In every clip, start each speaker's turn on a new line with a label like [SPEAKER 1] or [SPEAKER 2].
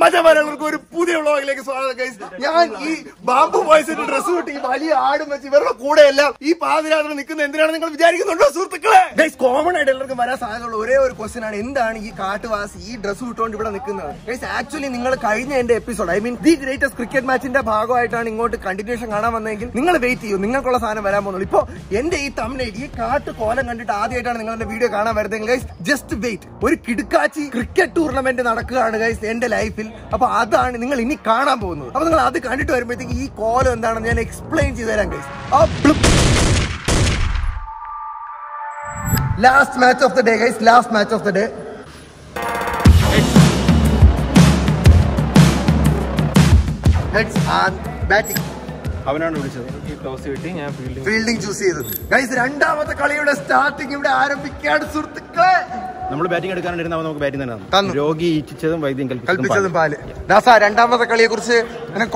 [SPEAKER 1] മജമാരങ്ങൾക്ക് ഒരു പുതിയ വ്ളോഗിലേക്ക് സ്വാഗതം ഗൈസ് ഞാൻ ഈ ബാമ്പു ബോയ്സിന്റെ ഡ്രസ് കിട്ടി ഈ വലിയ ആടും വെച്ച് ഇവരുടെ കൂടെ എല്ലാം ഈ പാതിരാത്രി നിൽക്കുന്ന എന്തിനാണ് നിങ്ങൾ വിചാരിക്കുന്നുണ്ടോ സുഹൃത്തുക്കളെ? ഗൈസ് കോമൺ ആയിട്ട് എല്ലാവർക്കും വരാൻ സാധ്യതയുള്ള ഒരേ ഒരു ക്വസ്റ്റൻ ആണ്. എന്താണ് ഈ കാട്ടുവാസി ഈ ഡ്രസ് ഇട്ടുകൊണ്ട് ഇവിടെ നിൽക്കുന്നത്? ഗൈസ് ആക്ച്വലി നിങ്ങൾ കഴിഞ്ഞ എന്റെ episode I mean the greatest cricket മാച്ചിന്റെ ഭാഗമായിട്ടാണ് ഇങ്ങോട്ട് കണ്ടിന്യൂഷൻ കാണാൻ വന്നതെങ്കിൽ നിങ്ങൾ വെയിറ്റ് ചെയ്യൂ. നിങ്ങൾക്കുള്ള സാധനം വരാൻ പോകുന്നുള്ളൂ. ഇപ്പൊ എന്റെ ഈ തമിഴ് ഈ കാട്ട് കോലം കണ്ടിട്ട് ആദ്യമായിട്ടാണ് എന്റെ വീഡിയോ കാണാൻ വരുന്നത് ഗൈസ് ജസ്റ്റ് വെയിറ്റ് ഒരു കിടുക്കാച്ചി ക്രിക്കറ്റ് ടൂർണമെന്റ് നടക്കുകയാണ് ഗൈസ് എന്റെ ലൈഫിൽ അപ്പൊ അതാണ് നിങ്ങൾ ഇനി കാണാൻ പോകുന്നത്. അപ്പൊ നിങ്ങൾ അത് കണ്ടിട്ട് വരുമ്പോഴത്തേക്ക് ഈ കോലം എന്താണെന്ന് ഞാൻ എക്സ്പ്ലെയിൻ ചെയ്തു തരാം guys last match of the day guys last match of the day heads and batting
[SPEAKER 2] അവനാണ് വിളിച്ചത്.
[SPEAKER 3] ഞാൻ ഫീൽഡിംഗ്
[SPEAKER 1] ചൂസ് ചെയ്തത്. ഗൈസ് രണ്ടാമത്തെ കളിയുടെ സ്റ്റാർട്ടിങ് ഇവിടെ ആരംഭിക്കുകയാണ് സുഹൃത്തുക്കളെ.
[SPEAKER 2] നമ്മൾ ബാറ്റിംഗ് എടുക്കാനിരുന്ന അവൻ നമുക്ക് ബാറ്റിംഗ് തന്നെ
[SPEAKER 1] തന്നു.
[SPEAKER 2] രോഗി ഈറ്റിച്ചതും വൈദ്യം
[SPEAKER 1] കൽപ്പിച്ചതും പാൽ. ദാസ രണ്ടാമത്തെ കളിയെ കുറിച്ച്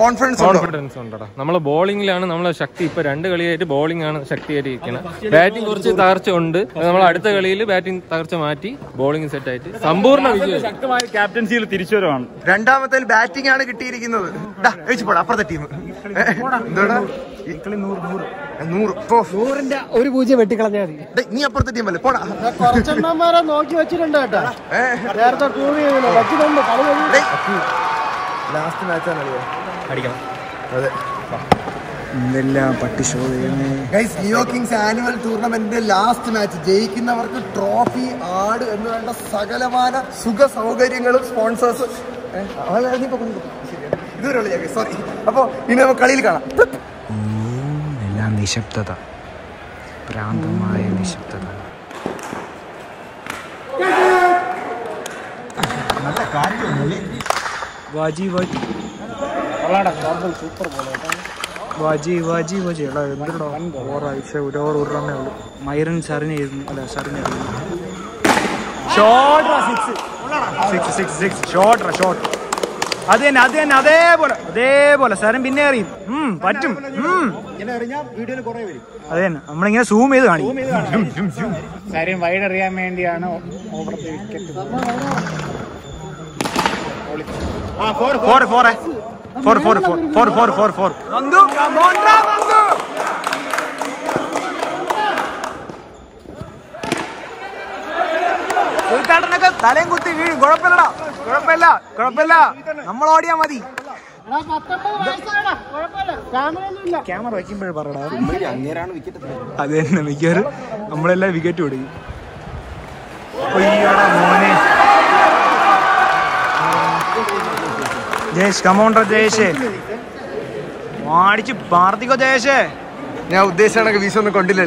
[SPEAKER 1] കോൺഫിഡൻസ് ഉണ്ടോ?
[SPEAKER 3] കോൺഫിഡൻസ് ഉണ്ടടാ. നമ്മൾ ബോളിംഗിലാണ് നമ്മളെ ശക്തി. ഇപ്പൊ രണ്ട് കളിയായിട്ട് ബോളിംഗ് ആണ് ശക്തിയായിട്ട് ഇരിക്കുന്നത് ബാറ്റിംഗ് കുറച്ച് തകർച്ച ഉണ്ട് നമ്മൾ അടുത്ത കളിയിൽ ബാറ്റിംഗ് തകർച്ച മാറ്റി ബോളിംഗ് സെറ്റ് ആയിട്ട് സമ്പൂർണ വിജയം.
[SPEAKER 2] ശക്തമായ ക്യാപ്റ്റൻസിയിൽ തിരിച്ചുവരവാണ്.
[SPEAKER 1] രണ്ടാമത്തെ ബാറ്റിംഗ് ആണ് കിട്ടിയിരിക്കുന്നത്. ദാ, ഏച്ചി പോടാ അപ്പുറത്തെ ടീം എന്താടാ നൂറ്.
[SPEAKER 4] നൂറിന്റെ ഒരു പൂജ്യം വെട്ടിക്കളഞ്ഞാൽ മതി.
[SPEAKER 1] നീ അപ്പുറത്തെ ടീം അല്ലേ? പോടാ.
[SPEAKER 4] കുറച്ചെണ്ണന്മാരെ നോക്കി വെച്ചിട്ടുണ്ട് കേട്ടോ. നേരത്തെ ചെയ്തില്ല വെച്ചിട്ടുണ്ട്
[SPEAKER 1] ലാസ്റ്റ് മാച്ചാണ്
[SPEAKER 2] അടിക്കണം.
[SPEAKER 1] അതെ.
[SPEAKER 4] എന്തെല്ലാം പട്ടി show
[SPEAKER 1] guys Leo Kings annual ടൂർണമെന്റിന്റെ last match ജയിക്കുന്നവർക്ക് ട്രോഫി ആട് എന്ന് വേണ്ട സകലമാന സുഖ സൗകര്യങ്ങളും സ്പോൺസേഴ്സ് ഇതുവരെ സോറി അപ്പൊ ഇനി നമുക്ക് കളിയിൽ കാണാം.
[SPEAKER 4] എല്ലാം നിശബ്ദത. ഭ്രാന്തമായ നിശബ്ദത. വാജി വാജി. വാജി വാജി വാജി. എടാ എന്തിടാ ഓറാഴ്ച ഒരു ഓവർ ഒരു റണ്ണേ ഉള്ളൂ. മൈറൻ സറിനായിരുന്നു അല്ല സറിനായിരുന്നു shot six six six six shot shot അത് തന്നെ അത് തന്നെ അതേപോലെ അതേപോലെ. സാരം പിന്നെ അറിയും ഉം, പറ്റും. ഉം. അത് തന്നെ. നമ്മളിങ്ങനെ സൂം ചെയ്ത് കാണിക്കും.
[SPEAKER 5] കാര്യം വൈഡ് അറിയാൻ വേണ്ടിയാണ് ഓവറത്തെ wicket
[SPEAKER 4] four four four four four four four four four ഉദ്ഘാടനൊക്കെ തലയും കുത്തി വീഴും. കുഴപ്പമില്ലടാ. കുഴപ്പമില്ല. കുഴപ്പമില്ല. നമ്മൾ ഓടിയാ മതി. ക്യാമറ വയ്ക്കുമ്പോഴേ പറയടാ. അത് തന്നെ മിക്കവാറും നമ്മളെല്ലാം വിക്കറ്റ് കൊടുക്കും. മോനെ. ജയേഷ് കമോണ്ടർ ജയേഷേ. മാടിച്ച് പാർത്തിക്കോ ജയേഷേ.
[SPEAKER 1] ഞാൻ ഉദ്ദേശിച്ച വീശ ഒന്നും
[SPEAKER 2] കൊണ്ടില്ല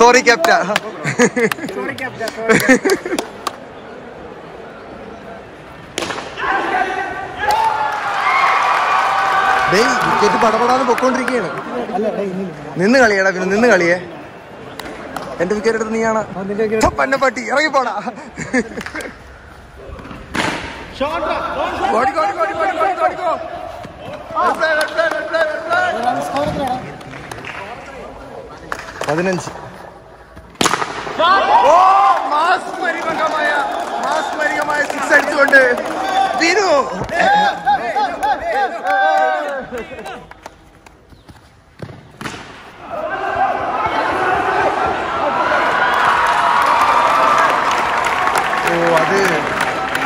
[SPEAKER 1] സോറി ക്യാപ്റ്റ വിക്കറ്റ് പടപടാന്ന് പൊക്കോണ്ടിരിക്കുകയാണ് നിന്ന് കളിയടാ പിന്നെ നിന്ന് കളിയേ. എന്റെ വിക്കറ്റ് എടുത്ത് നീയാണ്? പന്ന പട്ടി ഇറങ്ങി പോടാ ഓടിക്കോ, ഓടിക്കോ, ഓടിക്കോ, ഓടിക്കോ, ഓടിക്കോ, പതിനഞ്ച്. ഓ മാസ്മരികമായ മാസ്മരികമായ സിക്സ് അടിച്ചുകൊണ്ട് വിനു. ഓ അത്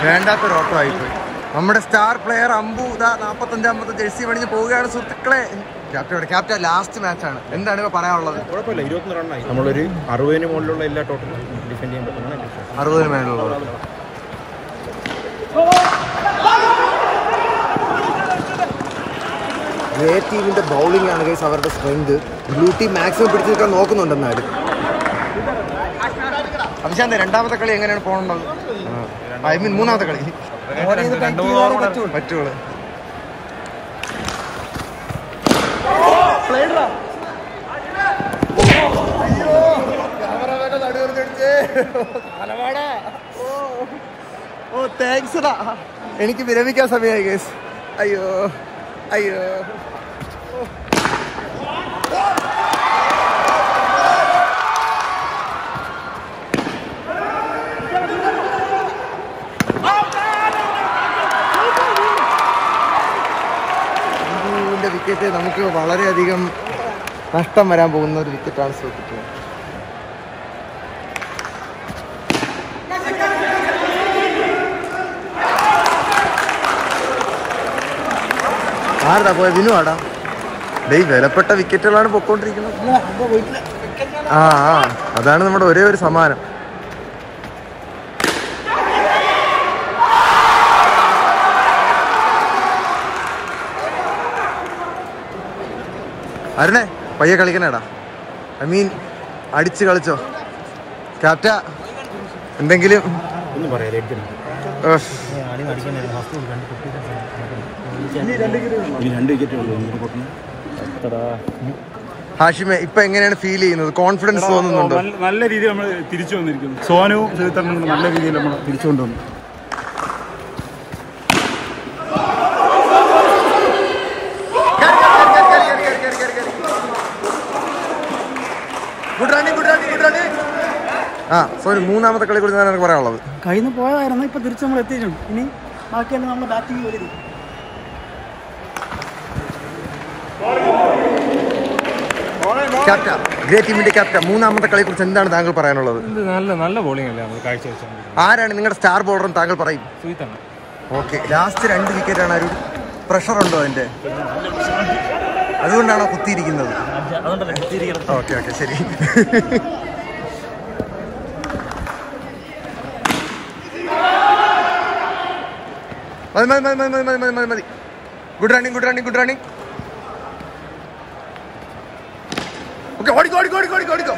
[SPEAKER 1] വേണ്ടാത്തൊരു ഓട്ടം ആയിപ്പോയി നമ്മുടെ സ്റ്റാർ പ്ലെയർ അമ്പു ഇതാ നാപ്പത്തഞ്ചാമത്തെ ജേഴ്സി പണിഞ്ഞ് പോവുകയാണ് സുഹൃത്തുക്കളെ. ക്യാപ്റ്റൻ ക്യാപ്റ്റൻ ലാസ്റ്റ് മാച്ചാണ് എന്താണ് ഇപ്പൊ പറയാനുള്ളത്?
[SPEAKER 2] കുഴപ്പമില്ല ഇരുപത്തൊന്ന് റണ്ണായി നമ്മളൊരു അറുപതിന് മുകളിലുള്ള എല്ലാ ടോട്ടലും ഡിഫെൻഡ് ചെയ്യാൻ പറ്റുന്ന
[SPEAKER 1] അറുപതിന് ഗ്രേ ടീമിന്റെ ബൗളിംഗ് ആണ് കേസ് അവരുടെ സ്ട്രെങ്ത് ബ്ലൂ ടീം മാക്സിമം പിടിച്ചു നിൽക്കാൻ നോക്കുന്നുണ്ടെന്നാലും അഭിശാന്ത് രണ്ടാമത്തെ കളി എങ്ങനെയാണ് പോകേണ്ടത് ഐ മീൻ മൂന്നാമത്തെ കളി. പറ്റുള്ളൂ. ഓ താങ്ക്സ് എനിക്ക് വിരമിക്കാൻ സമയമായി കേസ് അയ്യോ അയ്യോ. വിക്കറ്റ് നമുക്ക് വളരെയധികം നഷ്ടം വരാൻ പോകുന്ന ഒരു വിക്കറ്റാണ് സുഹൃത്തുക്കളെ ആരുടെ പോയ? വിനു ആടാ. ഡേ വിലപ്പെട്ട വിക്കറ്റുകളാണ് പൊക്കോണ്ടിരിക്കുന്നത്. ആ ആ. അതാണ് നമ്മുടെ ഒരേ ഒരു സമ്മാനം. അരുണേ പയ്യെ കളിക്കണേടാ. ഐ മീൻ അടിച്ച് കളിച്ചോ. ക്യാപ്റ്റ എന്തെങ്കിലും? ഹാഷിമെ ഇപ്പൊ എങ്ങനെയാണ് ഫീൽ ചെയ്യുന്നത്? കോൺഫിഡൻസ് തോന്നുന്നുണ്ടോ?
[SPEAKER 6] നല്ല- രീതിയിൽ നമ്മൾ തിരിച്ചു വന്നിരിക്കുന്നു. സോനു നല്ല രീതിയിൽ നമ്മൾ തിരിച്ചു കൊണ്ടുവന്നു
[SPEAKER 1] good running good running good running sorry മൂന്നാമത്തെ കളി കുറിച്ച് എനിക്ക് പറയാനുള്ളത്.
[SPEAKER 5] കഴിഞ്ഞു പോയതായിരുന്നു ഇപ്പൊ തിരിച്ച് നമ്മൾ എത്തിയിട്ടുണ്ട്. ഇനി ബാക്കി നമ്മൾ ബാറ്റിംഗ്
[SPEAKER 1] വരുന്നത് ഗ്രേറ്റ് ടീമിന്റെ മൂന്നാമത്തെ കളിയെ കുറിച്ച് എന്താണ് താങ്കൾ പറയാനുള്ളത്?
[SPEAKER 3] നല്ല നല്ല ബോളിംഗ് അല്ലേ നമ്മൾ
[SPEAKER 1] ആരാണ് നിങ്ങളുടെ സ്റ്റാർ ബോളർ താങ്കൾ പറയും? ഓക്കെ ലാസ്റ്റ് രണ്ട് വിക്കറ്റ് ആണ് ഒരു പ്രഷർ ഉണ്ടോ അതിന്റെ? അതുകൊണ്ടാണോ കുത്തിയിരിക്കുന്നത്? ഓക്കെ ഓക്കെ ശരി. മതി മതി മതി മതി മതി മതി മതി മതി good running good running good running okay ഓടിക്കോ ഓടിക്കോ ഓടിക്കോ ഓടിക്കോ ഓടിക്കോ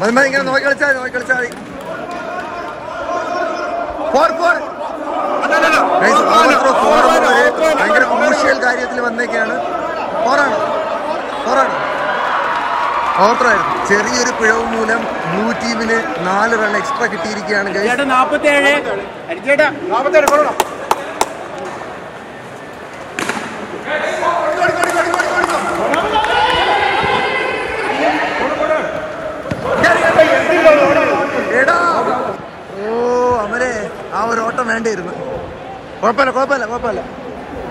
[SPEAKER 1] മതി മതി ഇങ്ങനെ നോക്കി കളിച്ചാൽ മതി നോക്കി കളിച്ചാൽ മതി four four Guys, overthrow four എന്ന് വരെ ഭയങ്കര ക്രൂഷ്യൽ കാര്യത്തിൽ വന്നേക്കാണ് ഫോറാണ് ഫോറാണ് ഓവർത്രോ ചെറിയൊരു പിഴവ് മൂലം ബ്ലൂ ടീമിന് നാല് റൺ എക്സ്ട്രാ കിട്ടിയിരിക്കുകയാണ് ഓ അമരെ ആ ഒരു ഓട്ടം വേണ്ടിയിരുന്നു. കുഴപ്പമില്ല കുഴപ്പമില്ല കുഴപ്പമില്ല.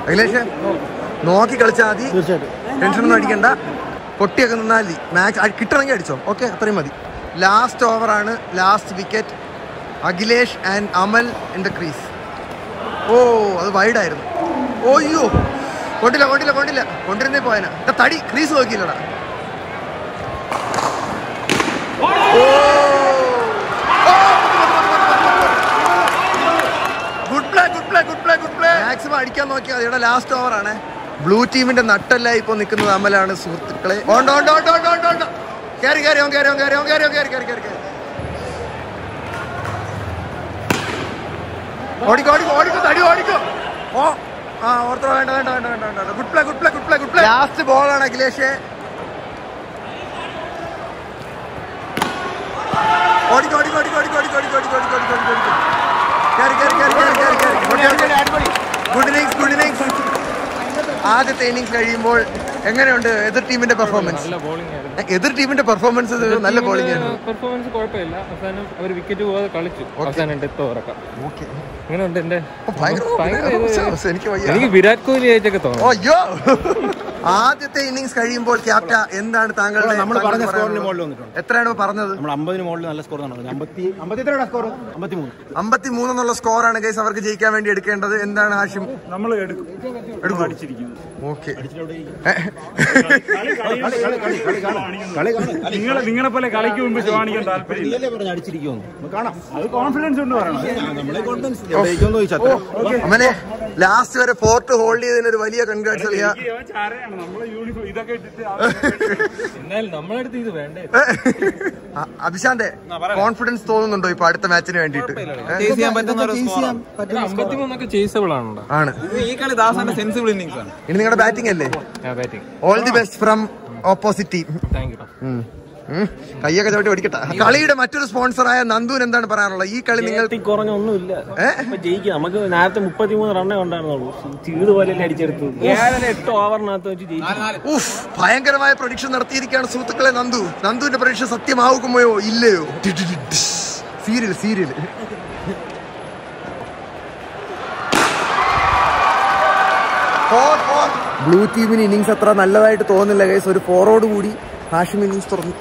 [SPEAKER 1] അഖിലേഷ് നോക്കി കളിച്ചാൽ മതി. ടെൻഷൻ ഒന്നും അടിക്കണ്ട. പൊട്ടിയൊക്കെ നിന്നാൽ മാക്സ് കിട്ടണമെങ്കിൽ അടിച്ചോ ഓക്കെ അത്രയും മതി last ഓവറാണ് last wicket Akhilesh and Amal in the crease oh അത് വൈഡായിരുന്നു അയ്യോ കൊണ്ടില്ല കൊണ്ടില്ല കൊണ്ടില്ല കൊണ്ടിരുന്നേ പോയനാ തടി crease നോക്കിയില്ലടാ good play good play good play good play maximum അടിക്കാൻ നോക്കിയാൽ ഇവിടെ ലാസ്റ്റ് ഓവർ ആണ് ബ്ലൂ ടീമിന്റെ നട്ടല്ല ഇപ്പൊ നിൽക്കുന്നത് അമലാണ് സുഹൃത്തുക്കളെ ഓണ്ട് ഓണ്ട് ഓണ്ട് ഓണ്ട് ഓണ്ട് ഓണ്ട് കയറി കയറി ഓൻ കയറി ഓൻ കയറി ഓൻ കയറി ഓൻ കയറി കയറി കയറി കയറി ഓടിക്കോ ഓടിക്കോ ഓടിക്കോ തടി ഓടിക്കോ ഓ ആ ഓർത്തോ വേണ്ട വേണ്ട വേണ്ട വേണ്ട വേണ്ട good play good play good play good play last ബോളാണ് Akhilesh ഓടിക്കോ ഓടിക്കോ ഓടിക്കോ ഓടിക്കോ ഓടിക്കോ ഓടിക്കോ ഓടിക്കോ ഓടിക്കോ ഓടിക്കോ ഓടിക്കോ ഓടിക്കോ കയറി കയറി കയറി കയറി കയറി കയറി ഗുഡ് ഇന്നിങ്സ് ഗുഡ് ഇന്നിങ്സ് ആദ്യ ട്രെയിനിങ് കഴിയുമ്പോൾ എങ്ങനെയുണ്ട് എതിർ ടീമിന്റെ പെർഫോമൻസ്
[SPEAKER 3] നല്ല ബോളിംഗ് ആയിരുന്നു.
[SPEAKER 1] എതിർ ടീമിന്റെ പെർഫോമൻസ് നല്ല ബോളിംഗ് ആയിരുന്നു.
[SPEAKER 3] പെർഫോമൻസ് കുഴപ്പമില്ല. അവസാനം അവർ വിക്കറ്റ് പോകാതെ കളിച്ചു. അവസാനം ഡെത്ത് ഓവറൊക്കെ
[SPEAKER 1] ഓക്കെ
[SPEAKER 3] എങ്ങനെയുണ്ട് എന്റെ
[SPEAKER 1] എനിക്ക് വയ്യ.
[SPEAKER 3] എനിക്ക് വിരാട് കോഹ്ലി ആയിട്ടൊക്കെ തോന്നുന്നു.
[SPEAKER 1] അയ്യോ. ആദ്യത്തെ ഇന്നിങ്സ് കഴിയുമ്പോൾ ക്യാപ്റ്റ എന്താണ് താങ്കളുടെ
[SPEAKER 2] നമ്മൾ പറഞ്ഞ സ്കോറിന്? മുകളിൽ വന്നിട്ടുണ്ട്.
[SPEAKER 1] എത്രയാണ് പറഞ്ഞത്?
[SPEAKER 2] നമ്മൾ അമ്പതിന് മുകളിൽ നല്ല സ്കോർ സ്കോർ അമ്പത്തി
[SPEAKER 1] അമ്പത്തി മൂന്നെന്നുള്ള സ്കോറാണ് ഗൈസ് അവർക്ക് ജയിക്കാൻ വേണ്ടി എടുക്കേണ്ടത്. എന്താണ് ഹാഷിം
[SPEAKER 6] നമ്മൾ എടുക്കും.
[SPEAKER 1] എടുക്കും.
[SPEAKER 6] അടിച്ചിരിക്കുന്നു
[SPEAKER 1] ഓക്കെ
[SPEAKER 6] നിങ്ങളെ നിങ്ങളെ പോലെ കളിക്ക് മുമ്പ് ശിവാണിക്കാൻ താല്പര്യം
[SPEAKER 2] അടിച്ചിരിക്കുമെന്ന്
[SPEAKER 6] അത് കോൺഫിഡൻസ്
[SPEAKER 1] ലാസ്റ്റ് വരെ ഫോർട്ട് ഹോൾഡ് ചെയ്തതിന് ഒരു വലിയ കൺഗ്രാറ്റ്സ് അറിയാ അഭിശാന്റെ കോൺഫിഡൻസ് തോന്നുന്നുണ്ടോ ഇപ്പൊ അടുത്ത മാച്ചിന്
[SPEAKER 3] വേണ്ടിട്ട്
[SPEAKER 1] ആണ്.
[SPEAKER 7] ഈ കളി ദാസന്റെ സെൻസിബിൾ ഇന്നിംഗ്സ് ആണ്.
[SPEAKER 1] ഇനി നിങ്ങളുടെ ബാറ്റിംഗ് അല്ലേ? All the best from opposite team കയ്യൊക്കെ ചവിട്ടി ഓടിക്കട്ടെ. കളിയുടെ മറ്റൊരു സ്പോൺസറായ നന്ദൂൻ എന്താണ് പറയാനുള്ളത്? ഈ കളി നിങ്ങൾ
[SPEAKER 8] കുറഞ്ഞൊന്നുമില്ല. ഇപ്പൊ ജയിക്കാം. നമുക്ക് നേരത്തെ മുപ്പത്തിമൂന്ന് റണ്ണേ ഉണ്ടായിരുന്നുള്ളൂ. ചീട് പോലെ അടിച്ചെടുത്തു എട്ട് ഓവറിനകത്ത് വെച്ച് ജയിച്ചു.
[SPEAKER 1] ഉഫ്. ഭയങ്കരമായ പ്രൊഡിക്ഷൻ നടത്തിയിരിക്കുകയാണ് സുഹൃത്തുക്കളെ നന്ദു. നന്ദുവിന്റെ പ്രൊഡിക്ഷൻ സത്യമാകുമോ ഇല്ലയോ? സീരിയൽ സീരിയൽ ബ്ലൂ ടീമിന് ഇന്നിങ്സ് അത്ര നല്ലതായിട്ട് തോന്നുന്നില്ല കേസ് ഒരു ഫോറോട് കൂടി ഹാഷിം ഇന്നിങ്സ് തുറന്നു.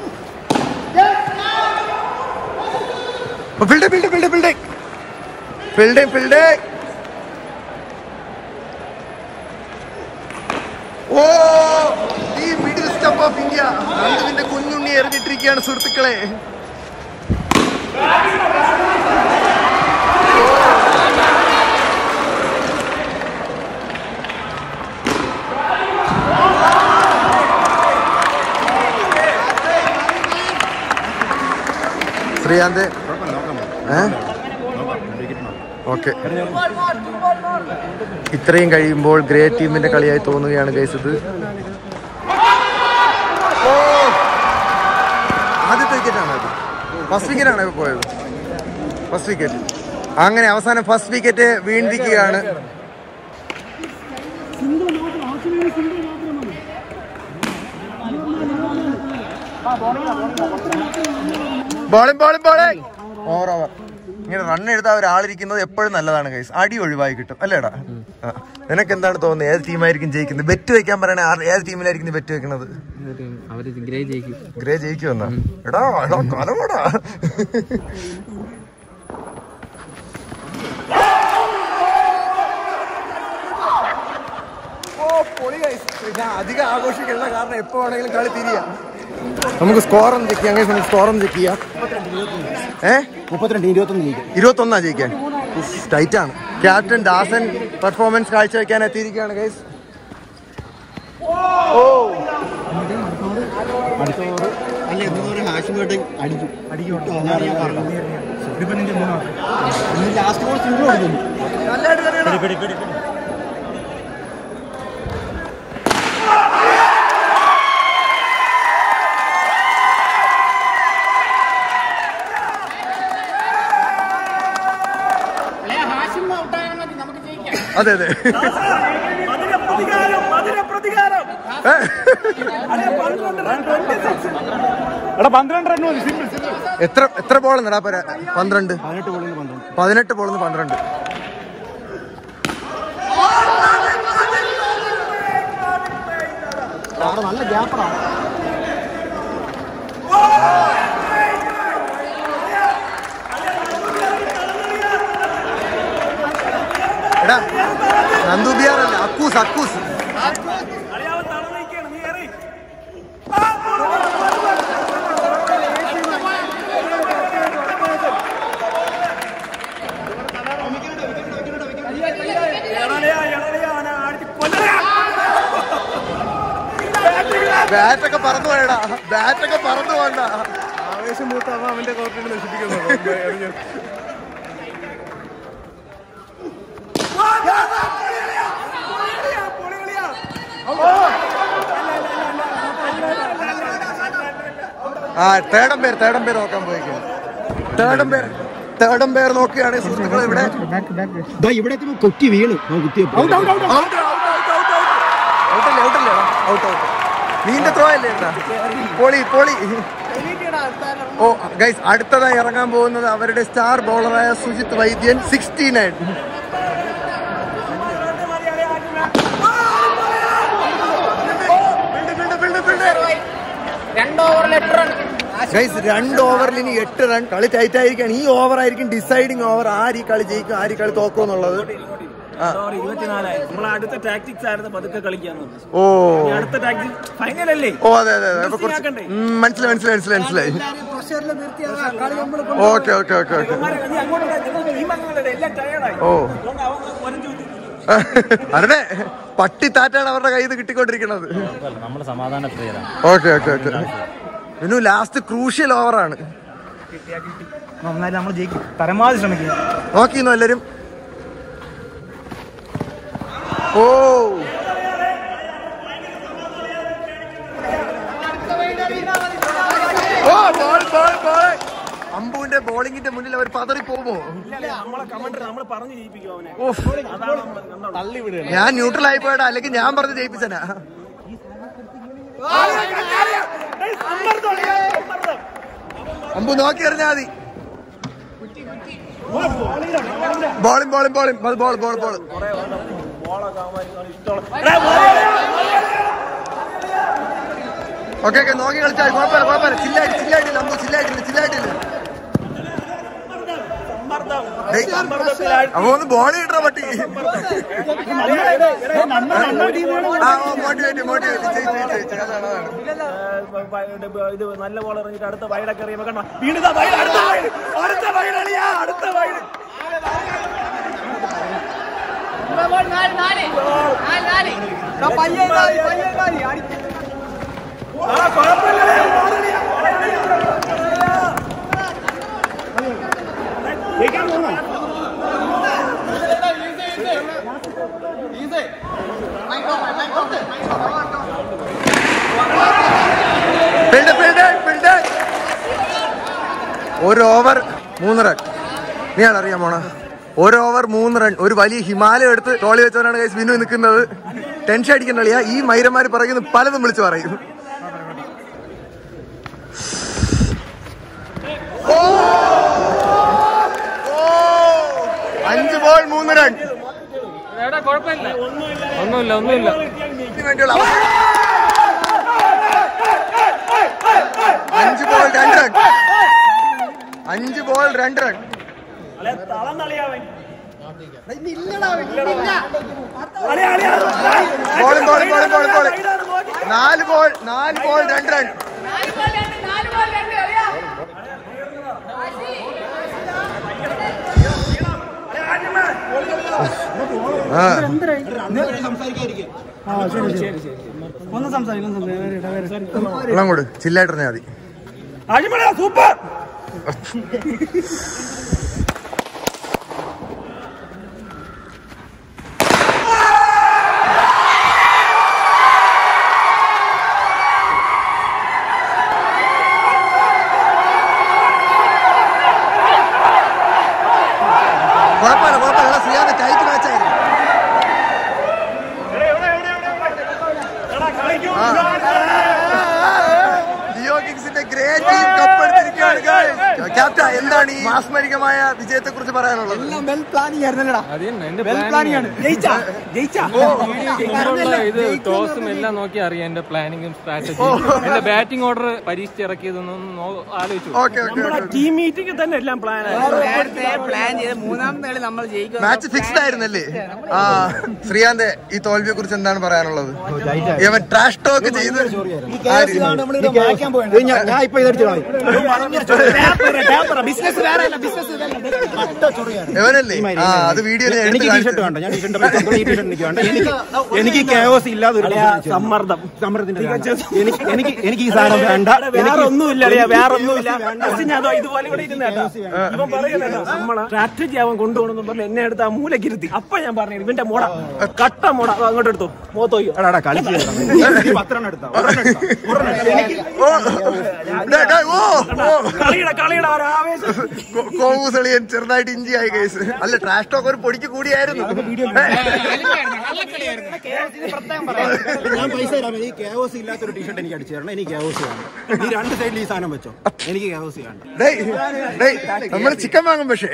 [SPEAKER 1] കുഞ്ഞുണ്ണി എറിഞ്ഞിട്ടിരിക്കുകയാണ് സുഹൃത്തുക്കളെ. ശ്രീകാന്ത് ഓക്കെ. ഇത്രയും കഴിയുമ്പോൾ ഗ്രേറ്റ് ടീമിന്റെ കളിയായി തോന്നുകയാണ് ഗൈസ് ഇത്! ആദ്യത്തെ വിക്കറ്റാണ് അത് ഫസ്റ്റ് വിക്കറ്റാണ് പോയത്. ഫസ്റ്റ് വിക്കറ്റ് അങ്ങനെ അവസാനം first wicket വീണ്ടിരിക്കുകയാണ് bowling bowling bowling over over ഇങ്ങനെ റൺ എടുത്താൽ ഒരാളിരിക്കുന്നത് എപ്പോഴും നല്ലതാണ് കൈസ് അടി ഒഴിവായി കിട്ടും അല്ലേടാ? നിനക്ക് എന്താണ് തോന്നുന്നത്? ഏത് ടീമായിരിക്കും ജയിക്കുന്നത്? ബെറ്റ് വെക്കാൻ പറയണേ ഏത് ടീമിലായിരിക്കും ബെറ്റ് വെക്കുന്നത്
[SPEAKER 3] അവർ ഗ്രേ ജയിക്കും.
[SPEAKER 1] എടാ എടാ കലമടാ. ഓ പൊളി ഞാൻ അധികം ആഘോഷിക്കുന്ന കാരണം എപ്പോ വേണമെങ്കിലും കളി തിരിയാം. നമുക്ക് സ്കോർ ഒന്ന് ചെക്ക് ചെയ്യാം guys. നമുക്ക് സ്കോർ ഒന്ന് ചെക്ക് ചെയ്യാം ഏ
[SPEAKER 6] മുപ്പത്തിരണ്ട് ഇരുപത്തൊന്ന് ജയിക്കും
[SPEAKER 1] ഇരുപത്തൊന്നാ ജയിക്കാൻ ടൈറ്റ് ആണ് ക്യാപ്റ്റൻ ദാസൻ പെർഫോമൻസ് കാഴ്ചവെക്കാൻ എത്തിയിരിക്കുകയാണ് ഗൈസ് ഓ
[SPEAKER 6] അല്ല എന്നൊരു ഹാഷിമോട്ടെ അടിക്കും അടിക്കും ലാസ്റ്റ് ബോൾ സിംഗിൾ കൊടുക്കുന്നു
[SPEAKER 1] അതെ അതെ.
[SPEAKER 6] എടാ പന്ത്രണ്ട് റൺ മതി. സിമ്പിൾ
[SPEAKER 1] എത്ര എത്ര ബോൾ എന്നടാ പര പന്ത്രണ്ട്?
[SPEAKER 6] പതിനെട്ട് ബോളിൽ പന്ത്രണ്ട്.
[SPEAKER 1] പതിനെട്ട് ബോളിന്ന് പന്ത്രണ്ട്.
[SPEAKER 6] നല്ല ഗ്യാപ്പറാണ്
[SPEAKER 1] എടാ നന്ദു ബിയാർ അല്ല? അക്കൂസ് അക്കൂസ്. ബാറ്റൊക്കെ പറന്നു പോയടാ. ബാറ്റൊക്കെ പറന്നു പോണ്ട
[SPEAKER 6] ആവേശം മൂത്താവാ അവന്റെ കോർട്ടിനെ നശിപ്പിക്കുന്നു
[SPEAKER 1] ആ തേർഡ് തേർഡ് നോക്കാൻ പോയിക്കും തേർഡ് തേർഡ് സുഹൃത്തുക്കളെ ഇവിടെ.
[SPEAKER 6] ഇവിടെ വീണ്.
[SPEAKER 1] നീന്റെ ത്രോ അല്ലേ എന്താ പൊളി പൊളി. ഓ ഗൈസ് അടുത്തതായി ഇറങ്ങാൻ പോകുന്നത് അവരുടെ star ബോളറായ Sujith Vaidyan sixty nine guys രണ്ട് ഓവറിൽ ഇനി എട്ട് റൺ കളി ടൈറ്റ് ആയിരിക്കാണ്. ഈ ഓവർ ആയിരിക്കും ഡിസൈഡിങ് ഓവർ ആര് ഈ കളി ജയിക്കും ആര് ഈ കളി തോക്കും എന്നുള്ളത്.
[SPEAKER 8] അടുത്ത ടാക്ടിക്സ് ആയിരുന്നു പതുക്കെ കളിക്കാന്ന്
[SPEAKER 1] ഓ.
[SPEAKER 8] അടുത്ത ടാക്ടിക്സ് ഫൈനൽ അല്ലേ?
[SPEAKER 1] ഓ അതെ അതെ മനസ്സിലായി മനസ്സിലായി മനസ്സിലായി മനസ്സിലായി. Okay okay okay okay. ഓ. അതെ പട്ടിത്താറ്റാണ് അവരുടെ കയ്യിൽ നിന്ന് കിട്ടിക്കൊണ്ടിരിക്കുന്നത്. Okay okay okay. ഇന്നു ലാസ്റ്റ് ക്രൂഷ്യൽ ഓവറാണ്
[SPEAKER 4] നന്നായി നമ്മൾ ജയിക്കും. പരമാവധി ശ്രമിക്കുക
[SPEAKER 1] നോക്കിയിരുന്നു എല്ലാരും. ഓ. അമ്പുവിന്റെ ബോളിംഗിന്റെ മുന്നിൽ അവർ പതറി പോകുമോ?
[SPEAKER 8] നമ്മളെ കമന്റ് നമ്മൾ പറഞ്ഞു ജയിപ്പിക്കും അവനെ.
[SPEAKER 1] ഓഫ്.
[SPEAKER 8] അതാണ്
[SPEAKER 1] ഞാൻ ന്യൂട്രൽ ആയി പോയടാ അല്ലെങ്കിൽ ഞാൻ പറഞ്ഞ് ജയിപ്പിച്ചനാ. അമ്പു നോക്കി എറിഞ്ഞാ മതി. Bowling bowling bowling ball ball ball ball okay okay നോക്കി കളിച്ചാൽ കുഴപ്പമില്ല കുഴപ്പമില്ല. ചില്ലായിട്ട് ചില്ലായിട്ടില്ല അമ്പു ചില്ലായിട്ടില്ല ചില്ലായിട്ടില്ല അപ്പൊ ഒന്ന് ബോൾ ഇടറ പട്ടി? ആ മോട്ടിവേറ്റ് മോട്ടിവേറ്റ്
[SPEAKER 8] ഇത് നല്ല ബോൾ ഇറങ്ങിയിട്ട് അടുത്ത വയലൊക്കെ എറിയുമ്പോ കണ്ടോ? വീണ്ടും അടുത്ത wide, അടുത്ത wide അളിയാ, അടുത്ത. ആ, കുഴപ്പമില്ല, അളിയാ, ball അളിയാ, ball അളിയാ. ജയിക്കാൻ പോകുന്നോ?
[SPEAKER 1] ഫീൽഡ് ഫീൽഡ് ഫീൽഡ് ഒരു ഓവർ മൂന്ന് റൺ നീയാണ് അറിയാൻ പോണ ഒരു ഓവർ മൂന്ന് റൺ ഒരു വലിയ ഹിമാലയം എടുത്ത് ടോളി വെച്ചവനാണ് കൈസ് ബിനു നിൽക്കുന്നത് ടെൻഷൻ അടിക്കേണ്ട കളിയാ ഈ മൈരന്മാർ പറയുന്നത് പലതും വിളിച്ചു പറയും ഓ! ഓ! അഞ്ച് ബോൾ മൂന്ന് റൺ
[SPEAKER 3] കുഴപ്പമില്ല ഒന്നുമില്ല ഒന്നുമില്ല
[SPEAKER 1] അഞ്ച് ബോൾ രണ്ട് റൺ അഞ്ച് ബോൾ രണ്ട് റൺ. നാല് ബോൾ നാല് ബോൾ രണ്ട് റൺ ആ
[SPEAKER 4] ഒന്ന് സംസാരിക്കും
[SPEAKER 1] ചില്ലായിട്ടിരുന്നേ മതി.
[SPEAKER 8] സൂപ്പർ
[SPEAKER 1] കുഴപ്പമില്ല കുഴപ്പമില്ല ശ്രീയാന്റെ ടൈറ്റ് മാച്ച് ആയിരുന്നു ലിയോ കിങ്സിന്റെ ഗ്രേറ്റ് ടീം കപ്പെടുത്തിരിക്കുകയാണ് ക്യാപ്റ്റൻ എന്താണ് ഈ മാസ്മരികമായ വിജയത്തെ കുറിച്ച് പറയാനുള്ളത്
[SPEAKER 4] വെൽ പ്ലാനിങ് ആയിരുന്നല്ലടാ
[SPEAKER 3] അത് തന്നെ എന്റെ
[SPEAKER 4] വെൽ പ്ലാനിങ് ആണ് ജയിച്ചാ ജയിച്ചാ
[SPEAKER 3] ഇങ്ങനെയുള്ള ഇത് ടോസും എല്ലാം നോക്കി അറിയാം എന്റെ പ്ലാനിങ്ങും എന്റെ ബാറ്റിംഗ് ഓർഡർ പരീക്ഷിച്ചിറക്കിയതൊന്നും ആലോചിച്ചു
[SPEAKER 1] ഓക്കെ ഓക്കെ
[SPEAKER 8] ടീം മീറ്റിംഗ് തന്നെ എല്ലാം പ്ലാൻ
[SPEAKER 5] പ്ലാൻ ചെയ്ത് മൂന്നാമത്തെ കളി നമ്മൾ ജയിക്കും
[SPEAKER 1] മാച്ച് ഫിക്സ്ഡ് ആയിരുന്നല്ലേ? ആ ശ്രീകാന്ത് ഈ തോൽവിയെ കുറിച്ച് എന്താണ് പറയാനുള്ളത്? ഇവൻ ട്രാഷ് ടോക്ക് ചെയ്ത്?
[SPEAKER 6] ഞാൻ ഇപ്പൊ ഇതെടുത്തു
[SPEAKER 1] ഇവനല്ലേ? ആ അത് വീഡിയോ
[SPEAKER 6] എനിക്ക് ടീഷർട്ട് വേണ്ട ഞാൻ ടീഷർട്ട് ഈ ടീഷർട്ട് എനിക്ക് വേണ്ട. എനിക്ക് എനിക്ക് കെയോസ് ഇല്ലാതെ ഒരു
[SPEAKER 8] സമ്മർദ്ദം.
[SPEAKER 6] സമ്മർദ്ദത്തിന്റെ എനിക്ക് എനിക്ക് എനിക്ക് ഈ സാധനം വേണ്ട.
[SPEAKER 8] വേറെ ഒന്നുമില്ല വേറെ ഇതുപോലെ ഇവിടെ ഇരുന്നേട്ടാ സ്ട്രാറ്റജി അവൻ കൊണ്ടുപോകണമെന്ന് പറഞ്ഞ് എന്നെ എടുത്ത് ആ മൂലക്കിരുത്തി. അപ്പൊ ഞാൻ പറഞ്ഞു ഇവന്റെ മുട കട്ട മുട അങ്ങോട്ട് എടുത്തു. മോത്തോയ്യോ കളിയുടെ കളിയുടെ
[SPEAKER 1] ചെറുതായിട്ട് ഇഞ്ചി ആയി കേസ് അല്ല ട്രാഷ് ടോക്ക് ഒരു പൊടിക്ക് കൂടിയായിരുന്നു
[SPEAKER 6] ഞാൻ പൈസ തരാം ഈ ഇല്ലാത്ത ഇല്ലാത്തൊരു ടീഷർട്ട് എനിക്ക് അടിച്ചു തരണം എനിക്ക് കേവോസ് വേണം ഈ രണ്ട് സൈഡിൽ ഈ സാധനം വെച്ചോ എനിക്ക് കേവോസ് വേണ്ട
[SPEAKER 1] നമ്മൾ ചിക്കൻ വാങ്ങും പക്ഷേ